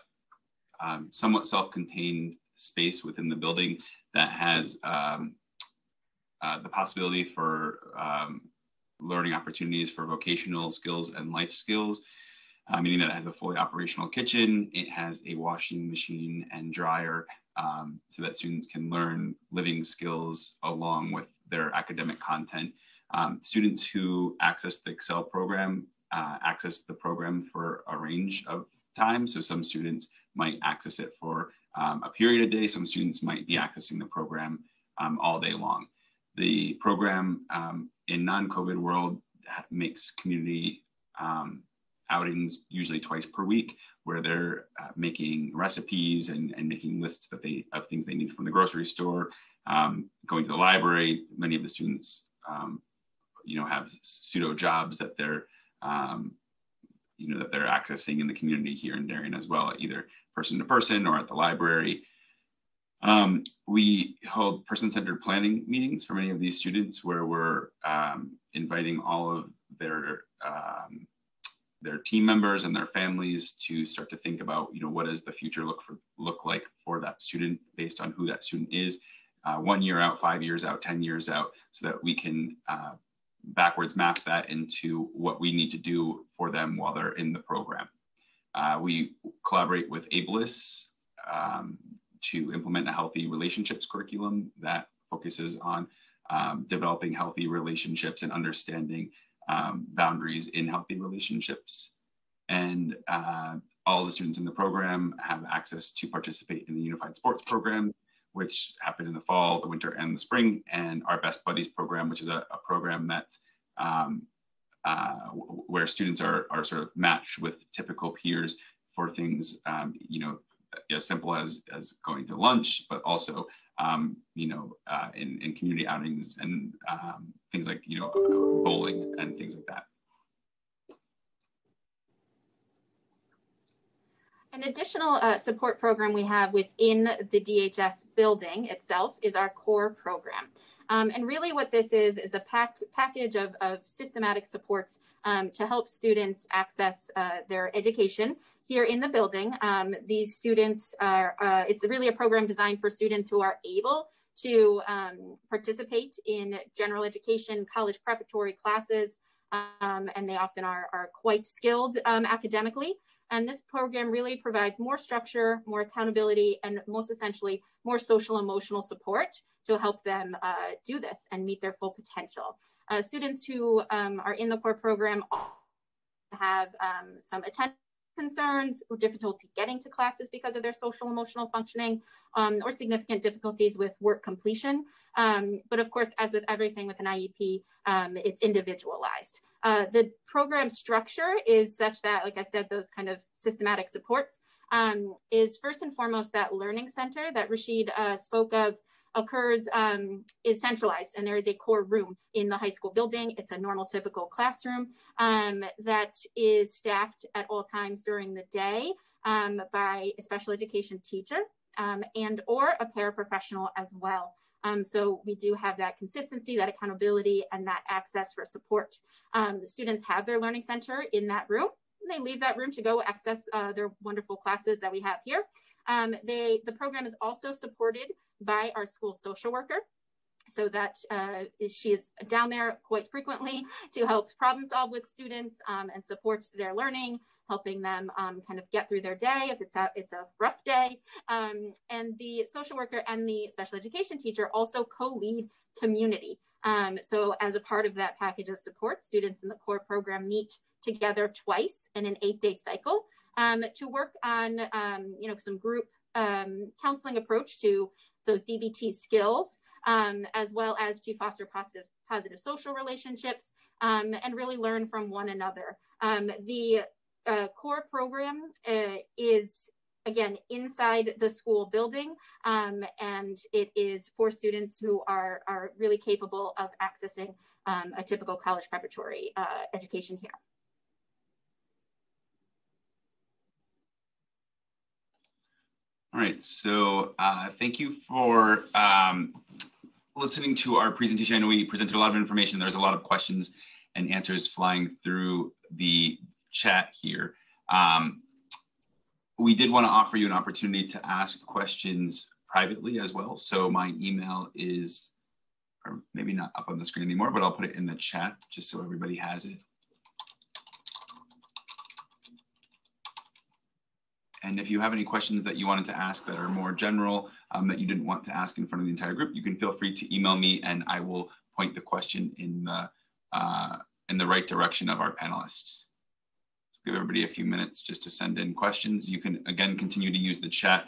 Speaker 6: um, somewhat self-contained space within the building that has um, uh, the possibility for um, learning opportunities for vocational skills and life skills, uh, meaning that it has a fully operational kitchen. It has a washing machine and dryer um, so that students can learn living skills along with their academic content. Um, students who access the Excel program uh, access the program for a range of time. So some students might access it for um, a period of day. Some students might be accessing the program um, all day long. The program um, in non-COVID world makes community um, outings usually twice per week where they're uh, making recipes and, and making lists that they of things they need from the grocery store um, going to the library many of the students um, you know have pseudo jobs that they're um, you know that they're accessing in the community here in Darien as well, either person to person or at the library. Um, we hold person-centered planning meetings for many of these students where we're um, inviting all of their um, their team members and their families to start to think about, you know, what does the future look for look like for that student based on who that student is, uh, one year out, five years out, ten years out, so that we can uh, backwards map that into what we need to do for them while they're in the program. Uh, we collaborate with Abilis um, to implement a healthy relationships curriculum that focuses on um, developing healthy relationships and understanding um, boundaries in healthy relationships. And uh, all the students in the program have access to participate in the Unified Sports Program, which happened in the fall, the winter, and the spring, and our Best Buddies program, which is a, a program that um, uh, where students are, are sort of matched with typical peers for things, um, you know, as simple as, as going to lunch, but also, um, you know, uh, in, in community outings and um, things like, you know, bowling and things like that.
Speaker 4: An additional uh, support program we have within the DHS building itself is our core program. Um, and really what this is, is a pack, package of, of systematic supports um, to help students access uh, their education here in the building. Um, these students are, uh, it's really a program designed for students who are able to um, participate in general education, college preparatory classes, um, and they often are, are quite skilled um, academically. And this program really provides more structure, more accountability, and most essentially, more social emotional support to help them uh, do this and meet their full potential. Uh, students who um, are in the core program have um, some attendance concerns or difficulty getting to classes because of their social emotional functioning um, or significant difficulties with work completion. Um, but of course, as with everything with an IEP, um, it's individualized. Uh, the program structure is such that, like I said, those kind of systematic supports um, is first and foremost that learning center that Rashid uh, spoke of occurs um, is centralized and there is a core room in the high school building. It's a normal typical classroom um, that is staffed at all times during the day um, by a special education teacher um, and or a paraprofessional as well. Um, so we do have that consistency, that accountability, and that access for support. Um, the students have their learning center in that room. They leave that room to go access uh, their wonderful classes that we have here. Um, they, the program is also supported by our school social worker. so that uh, she is down there quite frequently to help problem solve with students um, and support their learning, helping them um, kind of get through their day if it's a, it's a rough day. Um, and the social worker and the special education teacher also co-lead community. Um, so as a part of that package of support, students in the core program meet together twice in an eight day cycle um, to work on, um, you know, some group um, counseling approach to those DBT skills, um, as well as to foster positive, positive social relationships um, and really learn from one another. the uh, core program uh, is again inside the school building um, and it is for students who are are really capable of accessing um, a typical college preparatory uh, education here.
Speaker 6: All right so uh, thank you for um, listening to our presentation. I know we presented a lot of information. There's a lot of questions and answers flying through the chat here um, we did want to offer you an opportunity to ask questions privately as well. So my email is, or maybe not up on the screen anymore, but I'll put it in the chat just so everybody has it. And if you have any questions that you wanted to ask that are more general, um, that you didn't want to ask in front of the entire group, you can feel free to email me and I will point the question in the, uh, in the right direction of our panelists give everybody a few minutes just to send in questions. You can, again, continue to use the chat.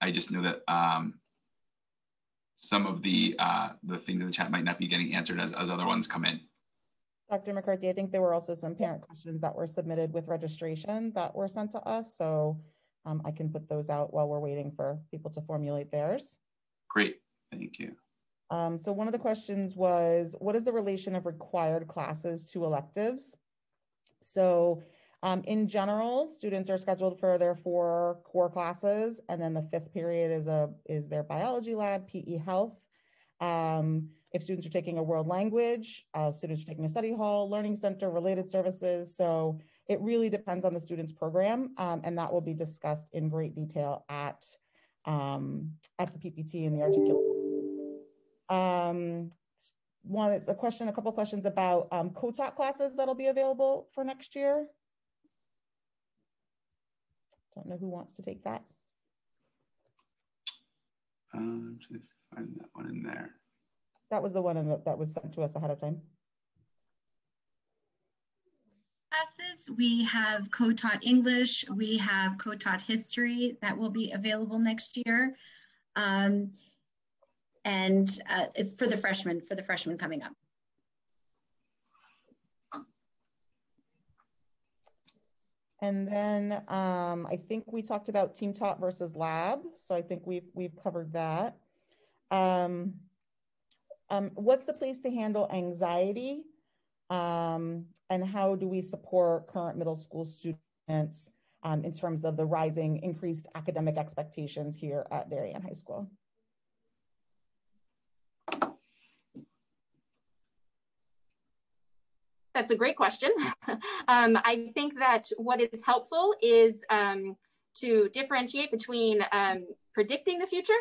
Speaker 6: I just know that um, some of the uh, the things in the chat might not be getting answered as, as other ones come in.
Speaker 2: Dr. McCarthy, I think there were also some parent questions that were submitted with registration that were sent to us. So um, I can put those out while we're waiting for people to formulate theirs.
Speaker 6: Great, thank you.
Speaker 2: Um, so one of the questions was, what is the relation of required classes to electives? So um, in general, students are scheduled for their four core classes, and then the fifth period is a is their biology lab, PE health. Um, if students are taking a world language, uh, students are taking a study hall, learning center, related services. So it really depends on the student's program, um, and that will be discussed in great detail at um, at the PPT and the articulation. Um, one, it's a question, a couple questions about um, co-taught classes that'll be available for next year. Don't know who wants to take that.
Speaker 6: Um, find that one in there.
Speaker 2: That was the one the, that was sent to us ahead of time.
Speaker 1: Classes, we have co-taught English, we have co-taught history that will be available next year. Um, and uh, for the freshmen, for the freshmen coming up.
Speaker 2: And then um, I think we talked about team taught versus lab. So I think we've, we've covered that. Um, um, what's the place to handle anxiety? Um, and how do we support current middle school students um, in terms of the rising increased academic expectations here at Darien High School?
Speaker 4: That's a great question. [LAUGHS] um, I think that what is helpful is um, to differentiate between um, predicting the future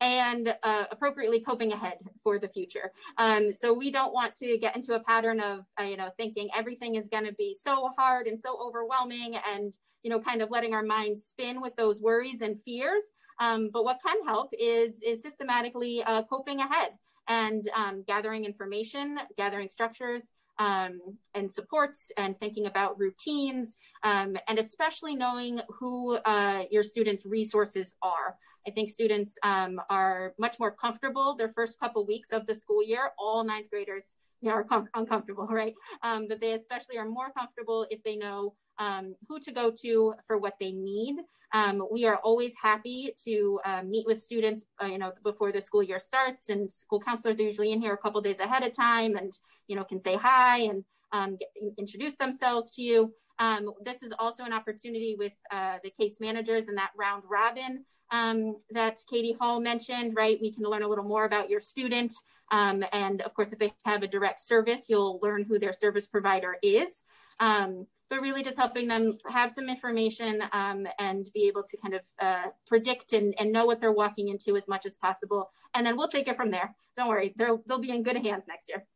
Speaker 4: and uh, appropriately coping ahead for the future. Um, so we don't want to get into a pattern of, uh, you know, thinking everything is going to be so hard and so overwhelming and, you know, kind of letting our minds spin with those worries and fears. Um, but what can help is, is systematically uh, coping ahead and um, gathering information, gathering structures, um, and supports and thinking about routines um, and especially knowing who uh, your students resources are. I think students um, are much more comfortable their first couple weeks of the school year. All ninth graders are uncomfortable [LAUGHS] right? Um, but they especially are more comfortable if they know um, who to go to for what they need. Um, we are always happy to uh, meet with students, uh, you know, before the school year starts, and school counselors are usually in here a couple days ahead of time, and you know, can say hi and um, get, introduce themselves to you. Um, this is also an opportunity with uh, the case managers and that round robin um, that Katie Hall mentioned, right? We can learn a little more about your student. Um, and of course, if they have a direct service, you'll learn who their service provider is. Um, but really just helping them have some information um, and be able to kind of uh, predict and, and know what they're walking into as much as possible. And then we'll take it from there. Don't worry, they'll, they'll be in good hands next year.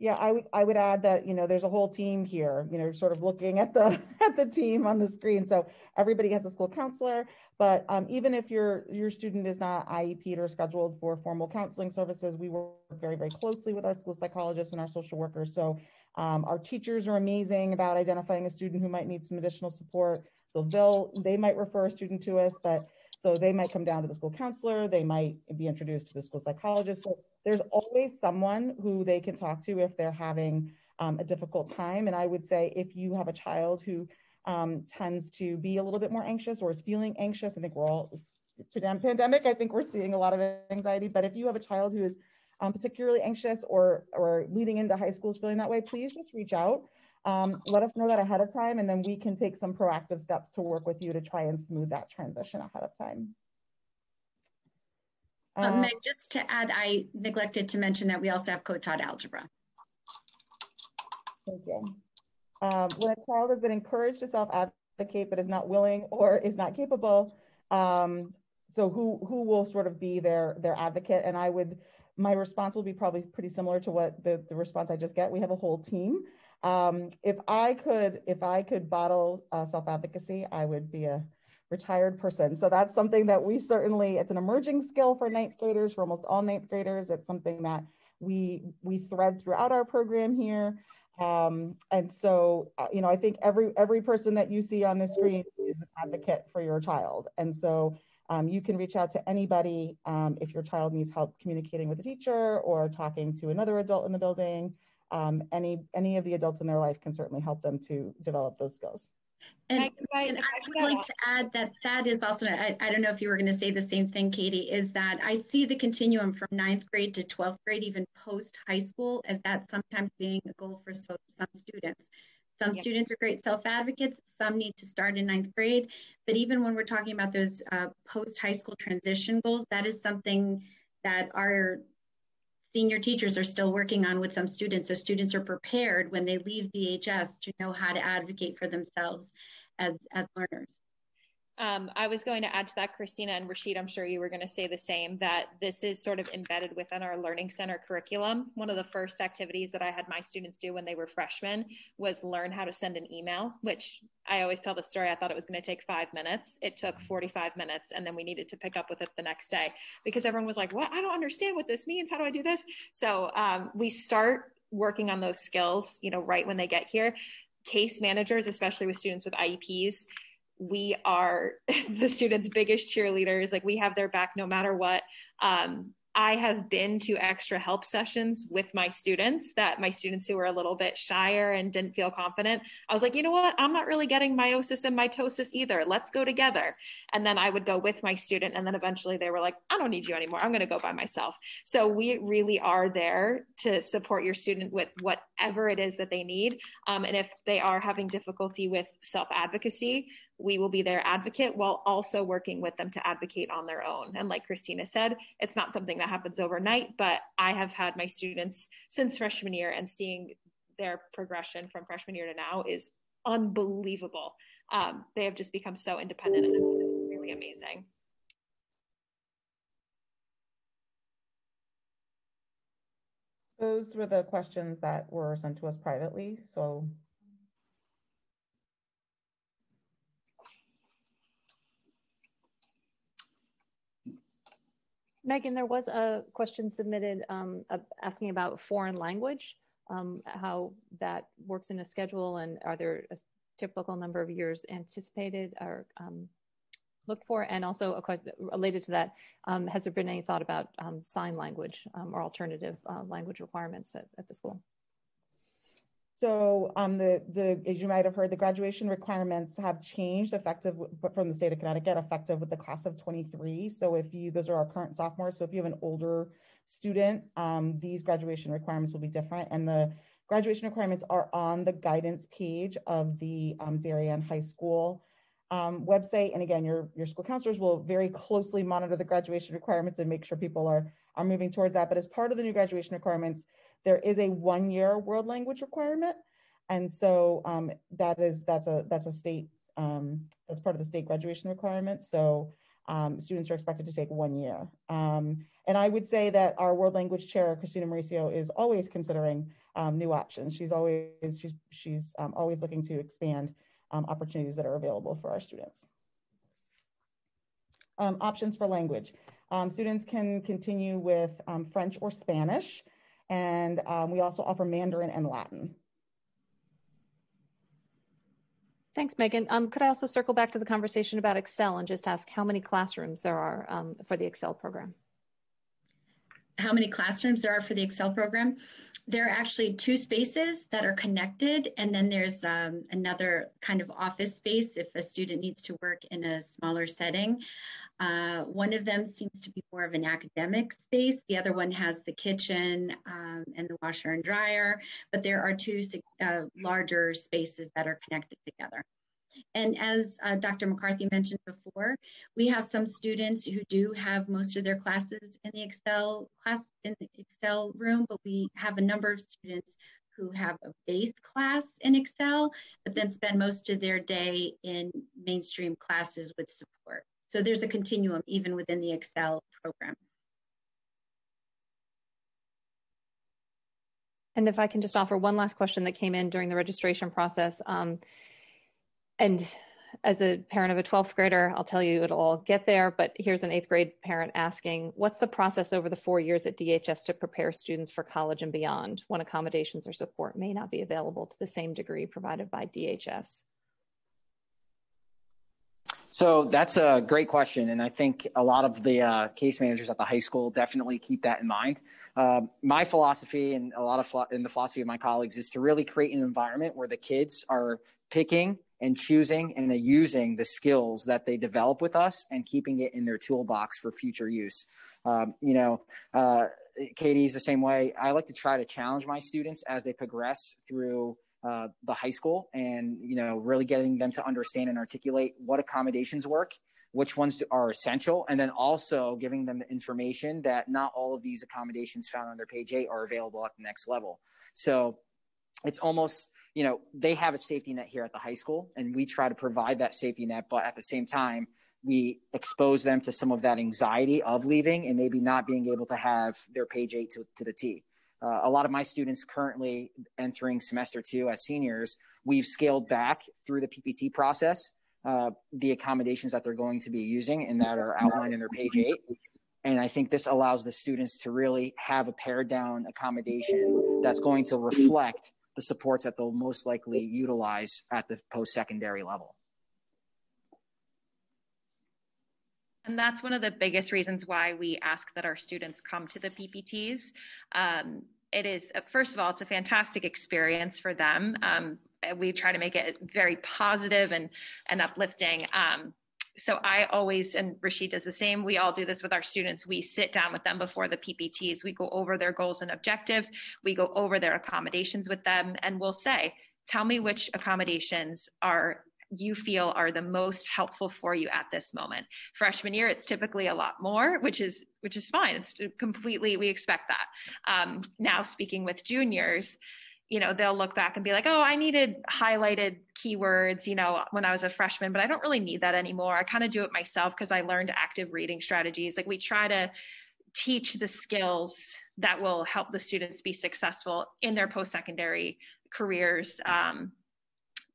Speaker 2: Yeah, I would I would add that you know there's a whole team here. You know, sort of looking at the [LAUGHS] at the team on the screen. So everybody has a school counselor, but um, even if your your student is not IEP'd or scheduled for formal counseling services, we work very very closely with our school psychologists and our social workers. So um, our teachers are amazing about identifying a student who might need some additional support. So they'll they might refer a student to us, but so they might come down to the school counselor, they might be introduced to the school psychologist. So there's always someone who they can talk to if they're having um, a difficult time. And I would say if you have a child who um, tends to be a little bit more anxious or is feeling anxious, I think we're all pandemic. I think we're seeing a lot of anxiety. But if you have a child who is um, particularly anxious or or leading into high school is feeling that way, please just reach out. Um, let us know that ahead of time, and then we can take some proactive steps to work with you to try and smooth that transition ahead of time.
Speaker 1: Um, um, Meg, just to add, I neglected to mention that we also have co-taught algebra.
Speaker 2: Thank you. Um, when a child has been encouraged to self-advocate but is not willing or is not capable, um, so who who will sort of be their their advocate? And I would, my response will be probably pretty similar to what the, the response I just get. We have a whole team um, if I could, if I could bottle uh, self-advocacy, I would be a retired person. So that's something that we certainly, it's an emerging skill for ninth graders, for almost all ninth graders. It's something that we, we thread throughout our program here. Um, and so, uh, you know, I think every, every person that you see on the screen is an advocate for your child. And so um, you can reach out to anybody um, if your child needs help communicating with a teacher or talking to another adult in the building um, any any of the adults in their life can certainly help them to develop those skills.
Speaker 1: And, I, I, and I would like to add that that is also, I, I don't know if you were going to say the same thing, Katie, is that I see the continuum from ninth grade to 12th grade, even post high school, as that sometimes being a goal for so, some students. Some yeah. students are great self advocates, some need to start in ninth grade. But even when we're talking about those uh, post high school transition goals, that is something that our senior teachers are still working on with some students so students are prepared when they leave DHS to know how to advocate for themselves as, as learners.
Speaker 3: Um, I was going to add to that, Christina and Rashid, I'm sure you were going to say the same, that this is sort of embedded within our Learning Center curriculum. One of the first activities that I had my students do when they were freshmen was learn how to send an email, which I always tell the story. I thought it was going to take five minutes. It took 45 minutes, and then we needed to pick up with it the next day because everyone was like, What? I don't understand what this means. How do I do this? So um, we start working on those skills, you know, right when they get here. Case managers, especially with students with IEPs, we are [LAUGHS] the students' biggest cheerleaders. Like we have their back no matter what. Um, I have been to extra help sessions with my students that my students who were a little bit shyer and didn't feel confident. I was like, you know what? I'm not really getting meiosis and mitosis either. Let's go together. And then I would go with my student. And then eventually they were like, I don't need you anymore. I'm going to go by myself. So we really are there to support your student with whatever it is that they need. Um, and if they are having difficulty with self advocacy, we will be their advocate while also working with them to advocate on their own. And like Christina said, it's not something that happens overnight, but I have had my students since freshman year and seeing their progression from freshman year to now is unbelievable. Um, they have just become so independent and it's, it's really amazing.
Speaker 2: Those were the questions that were sent to us privately. So
Speaker 10: Megan, there was a question submitted um, asking about foreign language, um, how that works in a schedule, and are there a typical number of years anticipated or um, looked for? And also a question related to that, um, has there been any thought about um, sign language um, or alternative uh, language requirements at, at the school?
Speaker 2: So um, the, the, as you might have heard, the graduation requirements have changed effective from the state of Connecticut, effective with the class of 23. So if you, those are our current sophomores. So if you have an older student, um, these graduation requirements will be different. And the graduation requirements are on the guidance page of the um, Darien High School um, website. And again, your, your school counselors will very closely monitor the graduation requirements and make sure people are, are moving towards that. But as part of the new graduation requirements, there is a one year world language requirement. And so um, that is that's a that's a state um, that's part of the state graduation requirement. So um, students are expected to take one year. Um, and I would say that our world language chair, Christina Mauricio, is always considering um, new options. She's always she's she's um, always looking to expand um, opportunities that are available for our students. Um, options for language. students can continue with French or Spanish, and we also offer Mandarin and Latin.
Speaker 10: Thanks, Megan. Um, could I also circle back to the conversation about Excel and just ask how many classrooms there are um, for the Excel program?
Speaker 1: How many classrooms there are for the Excel program? There are actually two spaces that are connected, and then there's um, another kind of office space if a student needs to work in a smaller setting. Uh, one of them seems to be more of an academic space. The other one has the kitchen um, and the washer and dryer, but there are two uh, larger spaces that are connected together. And as uh, Dr. McCarthy mentioned before, we have some students who do have most of their classes in the Excel class in the Excel room, but we have a number of students who have a base class in Excel, but then spend most of their day in mainstream classes with support. So there's a continuum even within the Excel program.
Speaker 10: And if I can just offer one last question that came in during the registration process. Um, and as a parent of a 12th grader, I'll tell you it'll all get there, but here's an eighth grade parent asking, what's the process over the four years at DHS to prepare students for college and beyond when accommodations or support may not be available to the same degree provided by DHS?
Speaker 7: So that's a great question, and I think a lot of the uh, case managers at the high school definitely keep that in mind. Uh, my philosophy, and a lot of in the philosophy of my colleagues, is to really create an environment where the kids are picking and choosing and using the skills that they develop with us and keeping it in their toolbox for future use. Um, you know, uh, Katie's the same way. I like to try to challenge my students as they progress through uh, the high school and you know really getting them to understand and articulate what accommodations work which ones are essential and then also giving them the information that not all of these accommodations found on their page 8 are available at the next level. So it's almost you know they have a safety net here at the high school and we try to provide that safety net but at the same time we expose them to some of that anxiety of leaving and maybe not being able to have their page 8 to, to the t uh, a lot of my students currently entering semester two as seniors, we've scaled back through the PPT process uh, the accommodations that they're going to be using and that are outlined in their page eight. And I think this allows the students to really have a pared down accommodation that's going to reflect the supports that they'll most likely utilize at the post secondary level.
Speaker 3: And that's one of the biggest reasons why we ask that our students come to the PPTs. Um, it is, uh, first of all, it's a fantastic experience for them. Um, we try to make it very positive and, and uplifting. Um, so I always, and Rashid does the same, we all do this with our students. We sit down with them before the PPTs. We go over their goals and objectives. We go over their accommodations with them, and we'll say, tell me which accommodations are you feel are the most helpful for you at this moment. Freshman year, it's typically a lot more, which is which is fine. It's completely we expect that. Um, now speaking with juniors, you know they'll look back and be like, oh, I needed highlighted keywords, you know, when I was a freshman, but I don't really need that anymore. I kind of do it myself because I learned active reading strategies. Like we try to teach the skills that will help the students be successful in their post-secondary careers um,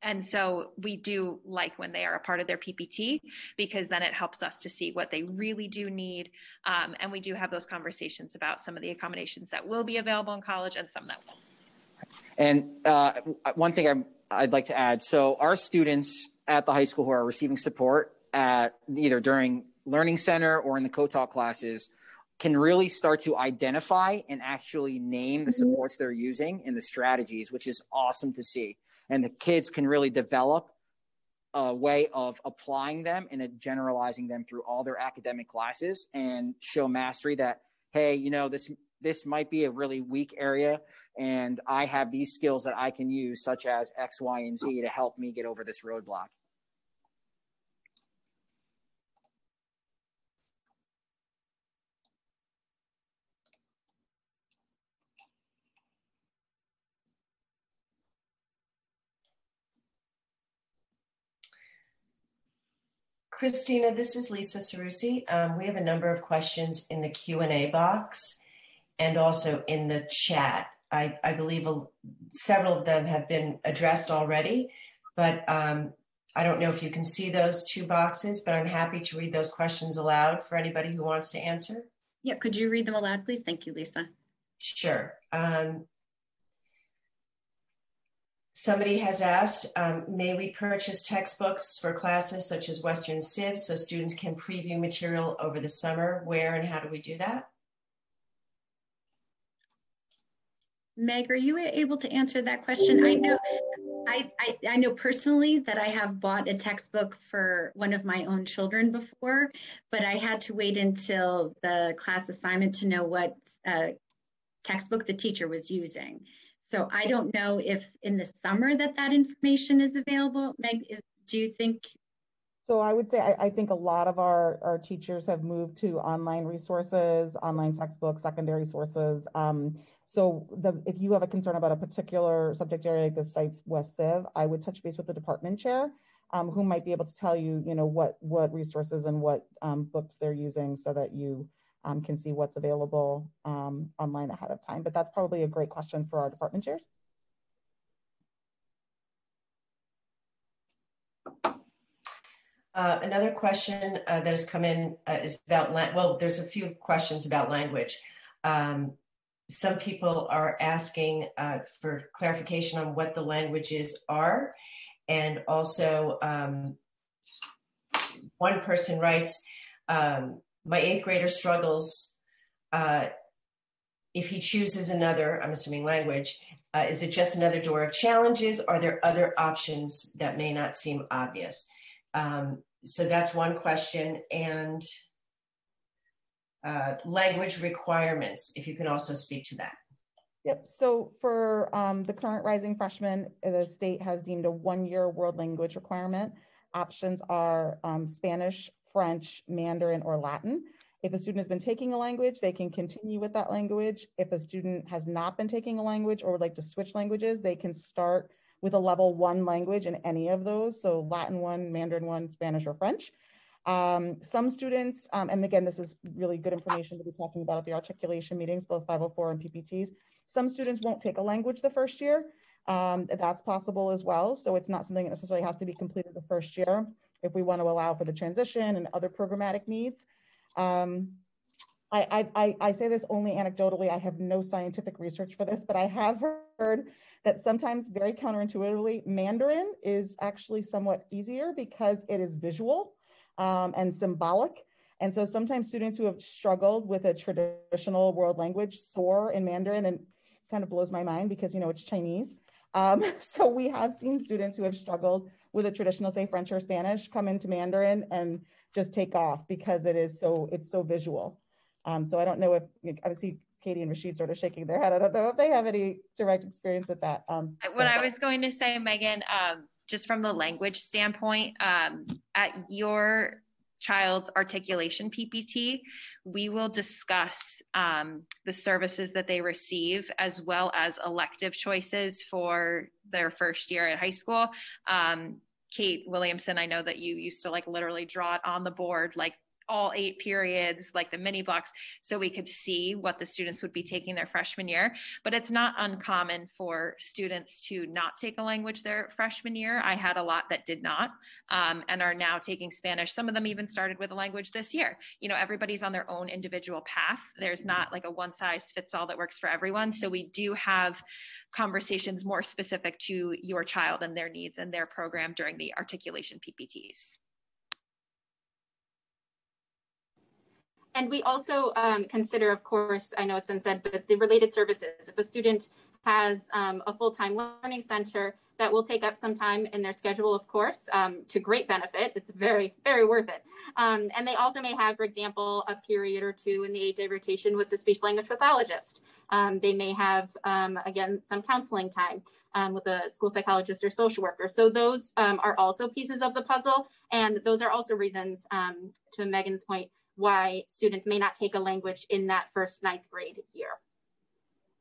Speaker 3: and so we do like when they are a part of their PPT because then it helps us to see what they really do need. Um, and we do have those conversations about some of the accommodations that will be available in college and some that won't.
Speaker 7: And uh, one thing I'm, I'd like to add so, our students at the high school who are receiving support at either during Learning Center or in the co-taught classes can really start to identify and actually name the mm-hmm. supports they're using and the strategies, which is awesome to see and the kids can really develop a way of applying them and generalizing them through all their academic classes and show mastery that hey you know this this might be a really weak area and i have these skills that i can use such as x y and z to help me get over this roadblock
Speaker 11: Christina, this is Lisa Sarusi. Um, we have a number of questions in the Q&A box and also in the chat. I, I believe a, several of them have been addressed already, but um, I don't know if you can see those two boxes, but I'm happy to read those questions aloud for anybody who wants to answer.
Speaker 1: Yeah, could you read them aloud, please? Thank you, Lisa.
Speaker 11: Sure. Um, Somebody has asked, um, may we purchase textbooks for classes such as Western Civ so students can preview material over the summer? Where and how do we do that?
Speaker 1: Meg, are you able to answer that question? I know, I, I, I, know personally that I have bought a textbook for one of my own children before, but I had to wait until the class assignment to know what uh, textbook the teacher was using. So I don't know if in the summer that that information is available. Meg, is, do you think?
Speaker 2: So I would say I, I, think a lot of our, our teachers have moved to online resources, online textbooks, secondary sources. Um, so the, if you have a concern about a particular subject area like the site's West Civ, I would touch base with the department chair, um, who might be able to tell you, you know, what what resources and what um, books they're using so that you um, can see what's available um, online ahead of time. But that's probably a great question for our department chairs.
Speaker 11: Uh, another question uh, that has come in uh, is about, well, there's a few questions about language. Um, some people are asking uh, for clarification on what the languages are. And also, um, one person writes, um, my eighth grader struggles uh, if he chooses another, I'm assuming language, uh, is it just another door of challenges? Are there other options that may not seem obvious? Um, so that's one question. And uh, language requirements, if you can also speak to that.
Speaker 2: Yep. So for um, the current rising freshman, the state has deemed a one-year world language requirement. Options are um, Spanish, French, Mandarin, or Latin. If a student has been taking a language, they can continue with that language. If a student has not been taking a language or would like to switch languages, they can start with a level one language in any of those. So Latin one, Mandarin one, Spanish or French. Um, some students, um, and again, this is really good information to be talking about at the articulation meetings, both 504 and PPTs. Some students won't take a language the first year. Um, that's possible as well. So it's not something that necessarily has to be completed the first year if we want to allow for the transition and other programmatic needs. Um, I, I, I say this only anecdotally. I have no scientific research for this, but I have heard that sometimes very counterintuitively, Mandarin is actually somewhat easier because it is visual um, and symbolic. And so sometimes students who have struggled with a traditional world language soar in Mandarin and kind of blows my mind because, you know, it's Chinese. Um, [LAUGHS] so we have seen students who have struggled with a traditional, say French or Spanish, come into Mandarin and just take off because it is so, it's so visual. Um, so I don't know if, obviously Katie and Rashid sort of shaking their head. I don't know if they have any direct experience with that. Um,
Speaker 3: what I was going to say, Megan, um, just from the language standpoint, um, at your child's articulation PPT, we will discuss um, the services that they receive as well as elective choices for their first year at high school. Um, Kate Williamson, I know that you used to like literally draw it on the board, like all eight periods, like the mini blocks, so we could see what the students would be taking their freshman year. But it's not uncommon for students to not take a language their freshman year. I had a lot that did not um, and are now taking Spanish. Some of them even started with a language this year. You know, everybody's on their own individual path. There's not like a one size fits all that works for everyone. So we do have conversations more specific to your child and their needs and their program during the articulation PPTs.
Speaker 4: And we also um, consider, of course, I know it's been said, but the related services. If a student has um, a full-time learning center that will take up some time in their schedule, of course, um, to great benefit. It's very, very worth it. Um, and they also may have, for example, a period or two in the eight-day rotation with the speech language pathologist. Um, they may have, um, again, some counseling time with a school psychologist or social worker. So those are also pieces of the puzzle. And those are also reasons, to Megan's point, why students may not take a language in that first ninth grade year.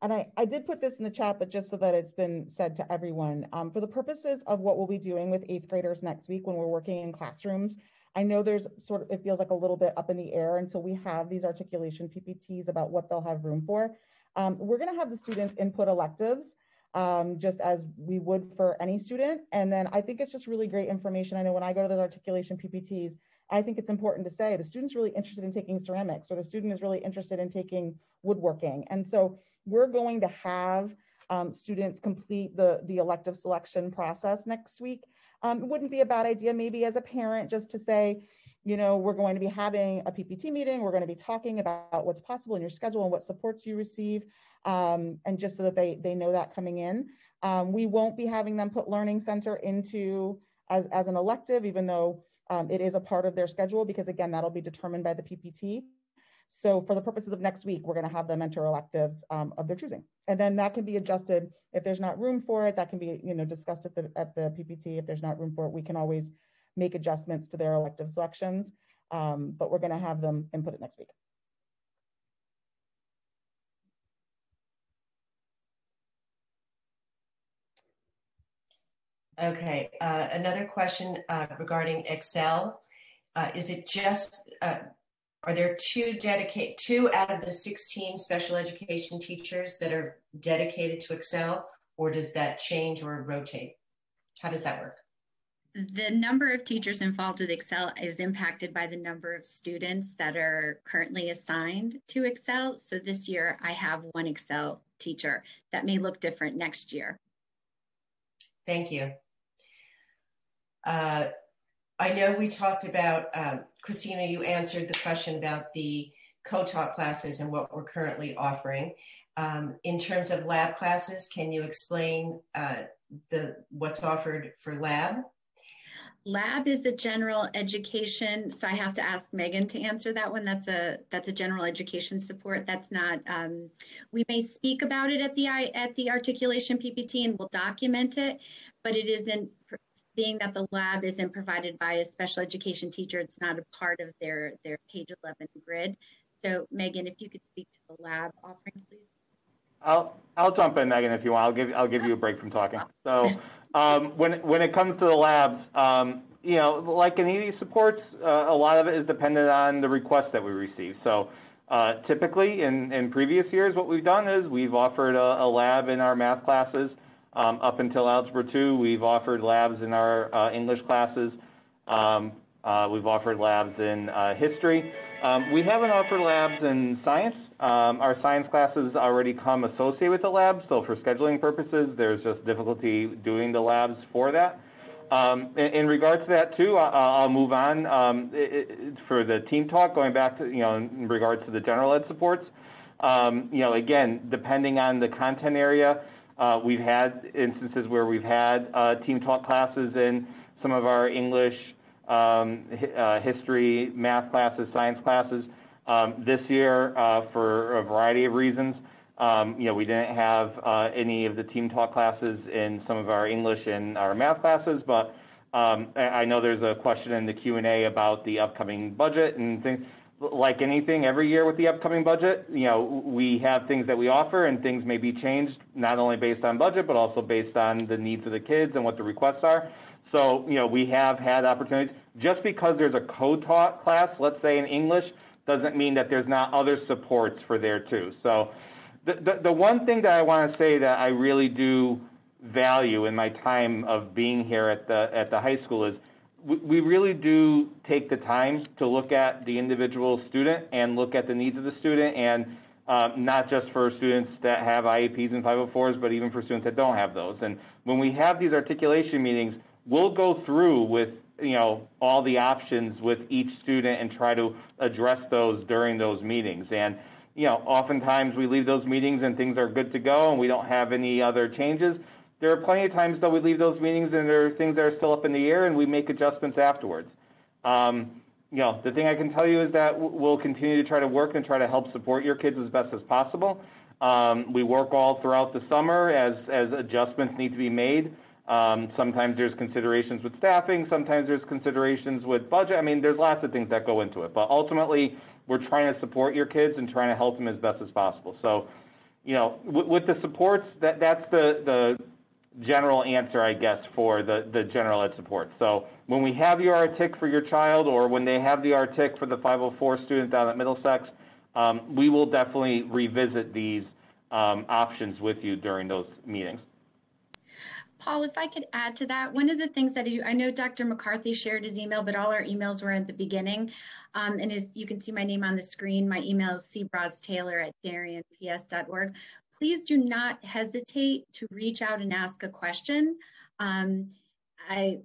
Speaker 2: And I, I did put this in the chat, but just so that it's been said to everyone, um, for the purposes of what we'll be doing with eighth graders next week when we're working in classrooms, I know there's sort of, it feels like a little bit up in the air until we have these articulation PPTs about what they'll have room for. Um, we're gonna have the students input electives um, just as we would for any student. And then I think it's just really great information. I know when I go to those articulation PPTs, I think it's important to say the student's really interested in taking ceramics or the student is really interested in taking woodworking. And so we're going to have um, students complete the, the elective selection process next week. Um, it wouldn't be a bad idea maybe as a parent just to say, you know, we're going to be having a PPT meeting. We're going to be talking about what's possible in your schedule and what supports you receive. Um, and just so that they, they know that coming in. Um, we won't be having them put Learning Center into as, as an elective, even though um, it is a part of their schedule, because again, that'll be determined by the PPT. So for the purposes of next week, we're going to have them enter electives um, of their choosing. And then that can be adjusted if there's not room for it. That can be you know discussed at the at the PPT. If there's not room for it, we can always make adjustments to their elective selections. Um, but we're going to have them input it next week.
Speaker 11: Okay, uh, another question uh, regarding Excel. Uh, is it just uh, are there two dedicate two out of the 16 special education teachers that are dedicated to Excel, or does that change or rotate? How does that work?
Speaker 1: The number of teachers involved with Excel is impacted by the number of students that are currently assigned to Excel. So this year I have one Excel teacher. That may look different next year.
Speaker 11: Thank you. Uh, I know we talked about, um, Christina, you answered the question about the co-taught classes and what we're currently offering. Um, in terms of lab classes, can you explain uh, the what's offered for lab?
Speaker 1: Lab is a general education, so I have to ask Megan to answer that one. That's a that's a general education support. That's not. Um, we may speak about it at the at the articulation PPT and we'll document it, but it isn't being that the lab isn't provided by a special education teacher, it's not a part of their, their page 11 grid. So Megan, if you could speak to the lab offerings, please.
Speaker 8: I'll, I'll jump in, Megan, if you want. I'll give, I'll give you a break from talking. So um, when, when it comes to the labs, um, you know, like in ED supports, uh, a lot of it is dependent on the requests that we receive. So uh, typically in, in previous years, what we've done is we've offered a, a lab in our math classes um, up until Algebra 2, we've offered labs in our uh, English classes. Um, uh, we've offered labs in uh, history. Um, we haven't offered labs in science. Um, our science classes already come associated with the labs, so for scheduling purposes, there's just difficulty doing the labs for that. Um, in, in, regards to that too, I, will move on um, it, it, for the team talk. Going back to you know, in regards to the general ed supports, um, you know, again, depending on the content area, uh, we've had instances where we've had uh, team taught classes in some of our English, um, uh, history, math classes, science classes. Um, this year, uh, for a variety of reasons, um, you know, we didn't have uh, any of the team taught classes in some of our English and our math classes, but um, I know there's a question in the Q&A about the upcoming budget and things like anything, every year with the upcoming budget, you know, we have things that we offer and things may be changed not only based on budget, but also based on the needs of the kids and what the requests are. So, you know, we have had opportunities. Just because there's a co-taught class, let's say in English, doesn't mean that there's not other supports for there too. So the, the, the one thing that I want to say that I really do value in my time of being here at the, at the high school is we really do take the time to look at the individual student and look at the needs of the student and um, not just for students that have IEPs and 504s, but even for students that don't have those. And when we have these articulation meetings, we'll go through with you know all the options with each student and try to address those during those meetings. And you know, oftentimes we leave those meetings and things are good to go and we don't have any other changes. There are plenty of times that we leave those meetings and there are things that are still up in the air and we make adjustments afterwards. Um, you know, the thing I can tell you is that we'll continue to try to work and try to help support your kids as best as possible. Um, we work all throughout the summer as, as adjustments need to be made. Um, sometimes there's considerations with staffing, sometimes there's considerations with budget. I mean, there's lots of things that go into it, but ultimately we're trying to support your kids and trying to help them as best as possible. So, you know, with, with the supports, that, that's the, the general answer, I guess, for the, the general ed support. So when we have your RTIC for your child or when they have the RTIC for the 504 student down at Middlesex, um, we will definitely revisit these um, options with you during those meetings.
Speaker 1: Paul, if I could add to that, one of the things that I know Dr. McCarthy shared his email, but all our emails were at the beginning. Um, and as you can see my name on the screen, my email is cbroztaylor at darienps.org please do not hesitate to reach out and ask a question. Um, I,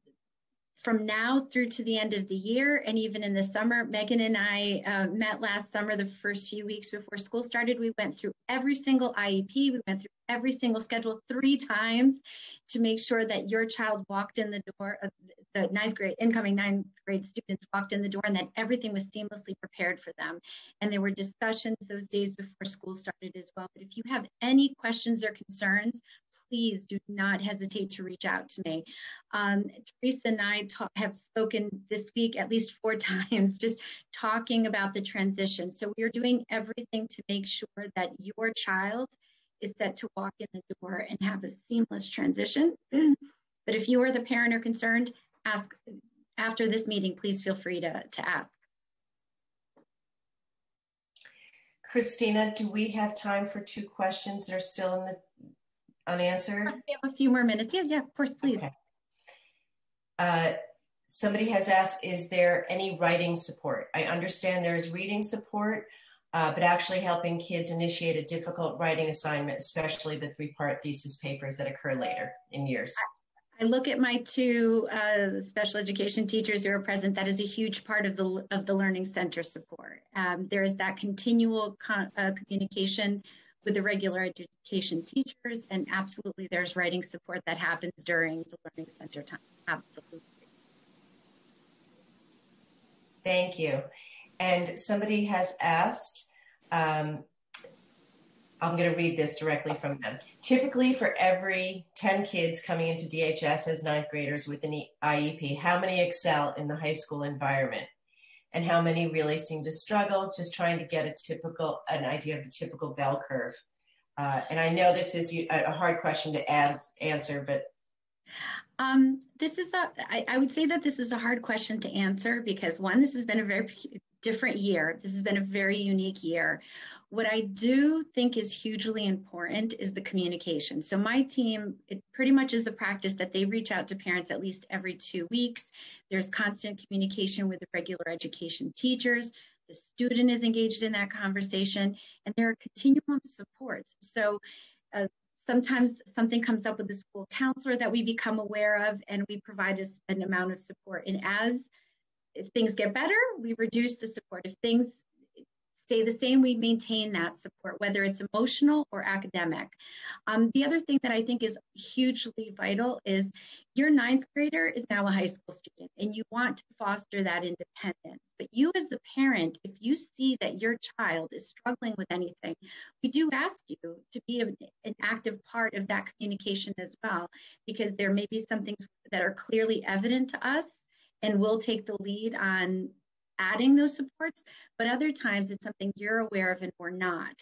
Speaker 1: from now through to the end of the year and even in the summer, Megan and I uh, met last summer, the first few weeks before school started. We went through every single IEP, we went through every single schedule three times to make sure that your child walked in the door, uh, the ninth grade, incoming ninth grade students walked in the door and that everything was seamlessly prepared for them. And there were discussions those days before school started as well. But if you have any questions or concerns, please do not hesitate to reach out to me. Um, Teresa and I have spoken this week at least four [LAUGHS] times, just talking about the transition. So we're doing everything to make sure that your child is set to walk in the door and have a seamless transition. [CLEARS THROAT] but if you or the parent are concerned, ask after this meeting, please feel free to, to ask.
Speaker 11: Christina, do we have time for two questions that are still in the unanswered?
Speaker 1: We have a few more minutes. Yeah, yeah, of course, please. Okay.
Speaker 11: Uh, somebody has asked, is there any writing support? I understand there's reading support, uh, but actually helping kids initiate a difficult writing assignment, especially the three-part thesis papers that occur later in years.
Speaker 1: I look at my two uh, special education teachers who are present. That is a huge part of the of the learning center support. Um, there is that continual con- uh, communication with the regular education teachers, and absolutely, there's writing support that happens during the learning center time. Absolutely.
Speaker 11: Thank you. And somebody has asked, um, I'm going to read this directly from them. Typically, for every 10 kids coming into DHS as ninth graders with an IEP, how many excel in the high school environment? And how many really seem to struggle, just trying to get a typical, an idea of a typical bell curve. Uh, and I know this is a hard question to answer, but
Speaker 1: um, this is a, I, I would say that this is a hard question to answer because one, this has been a very different year. This has been a very unique year. What I do think is hugely important is the communication. So my team, it pretty much is the practice that they reach out to parents at least every two weeks. There's constant communication with the regular education teachers. The student is engaged in that conversation and there are continuum supports. So uh, sometimes something comes up with the school counselor that we become aware of and we provide us an amount of support. And as if things get better, we reduce the support. If things stay the same, we maintain that support, whether it's emotional or academic. Um, the other thing that I think is hugely vital is your ninth grader is now a high school student and you want to foster that independence. But you, as the parent, if you see that your child is struggling with anything, we do ask you to be an, an active part of that communication as well, because there may be some things that are clearly evident to us and we'll take the lead on adding those supports, but other times it's something you're aware of and we're not.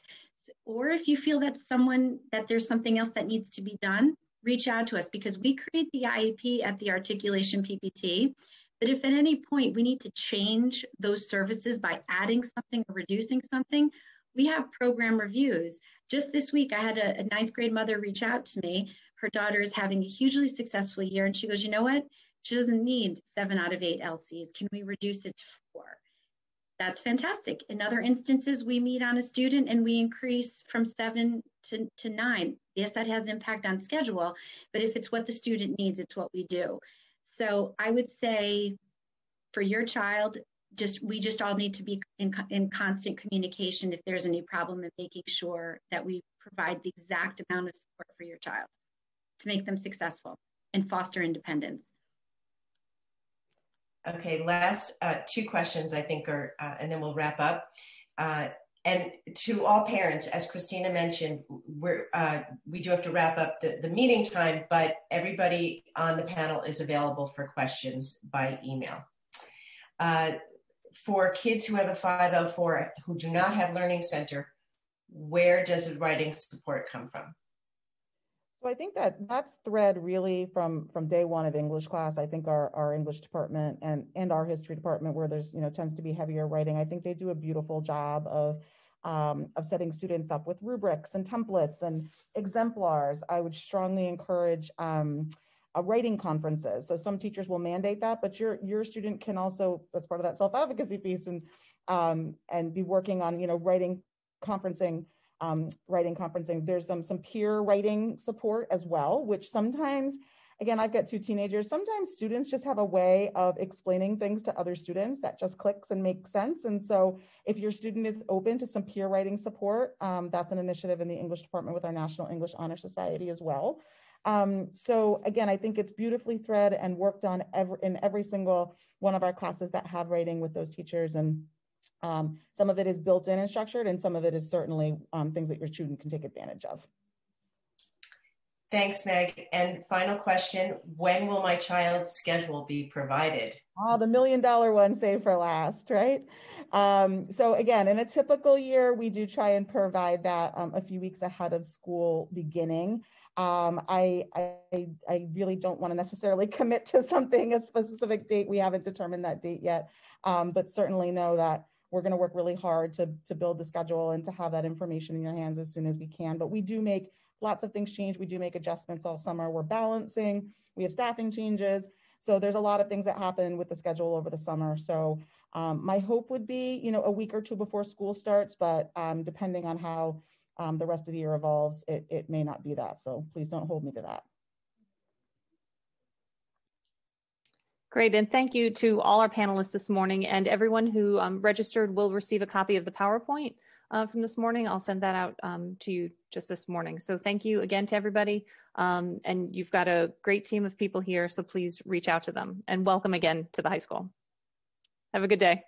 Speaker 1: Or if you feel that someone, that there's something else that needs to be done, reach out to us because we create the IEP at the articulation PPT. But if at any point we need to change those services by adding something or reducing something, we have program reviews. Just this week, I had a, a ninth grade mother reach out to me. Her daughter is having a hugely successful year, and she goes, You know what? She doesn't need seven out of eight LCs. Can we reduce it to four? That's fantastic. In other instances, we meet on a student and we increase from seven to, to nine. Yes, that has impact on schedule, but if it's what the student needs, it's what we do. So I would say for your child, just we just all need to be in, in constant communication if there's any problem and making sure that we provide the exact amount of support for your child to make them successful and foster independence.
Speaker 11: Okay, last uh, two questions I think are, uh, and then we'll wrap up. Uh, and to all parents, as Christina mentioned, we're, uh, we do have to wrap up the, the meeting time, but everybody on the panel is available for questions by email. Uh, for kids who have a 504 who do not have Learning Center, where does the writing support come from?
Speaker 2: So I think that that's thread really from from day one of English class. I think our, our English department and and our history department, where there's you know tends to be heavier writing, I think they do a beautiful job of um, of setting students up with rubrics and templates and exemplars. I would strongly encourage um, uh, writing conferences. So some teachers will mandate that, but your your student can also that's part of that self advocacy piece and um, and be working on you know writing conferencing um, writing conferencing. There's some some peer writing support as well, which sometimes, again, I've got two teenagers. Sometimes students just have a way of explaining things to other students that just clicks and makes sense. And so, if your student is open to some peer writing support, um, that's an initiative in the English department with our National English Honor Society as well. Um, so again, I think it's beautifully thread and worked on every, in every single one of our classes that have writing with those teachers and um, some of it is built in and structured, and some of it is certainly um, things that your student can take advantage of.
Speaker 11: Thanks, Meg. And final question, when will my child's schedule be provided?
Speaker 2: Oh, the million dollar one saved for last, right? Um, so again, in a typical year, we do try and provide that um, a few weeks ahead of school beginning. Um, I, I, I, really don't want to necessarily [LAUGHS] commit to something, a specific date. We haven't determined that date yet, um, but certainly know that we're going to work really hard to, to build the schedule and to have that information in your hands as soon as we can. But we do make lots of things change. We do make adjustments all summer. We're balancing, we have staffing changes. So there's a lot of things that happen with the schedule over the summer. So um, my hope would be, you know, a week or two before school starts, but um, depending on how um, the rest of the year evolves, it, it may not be that. So please don't hold me to that.
Speaker 10: Great, and thank you to all our panelists this morning and everyone who um, registered will receive a copy of the PowerPoint uh, from this morning. I'll send that out um, to you just this morning. So thank you again to everybody. Um, and you've got a great team of people here, so please reach out to them and welcome again to the high school. Have a good day.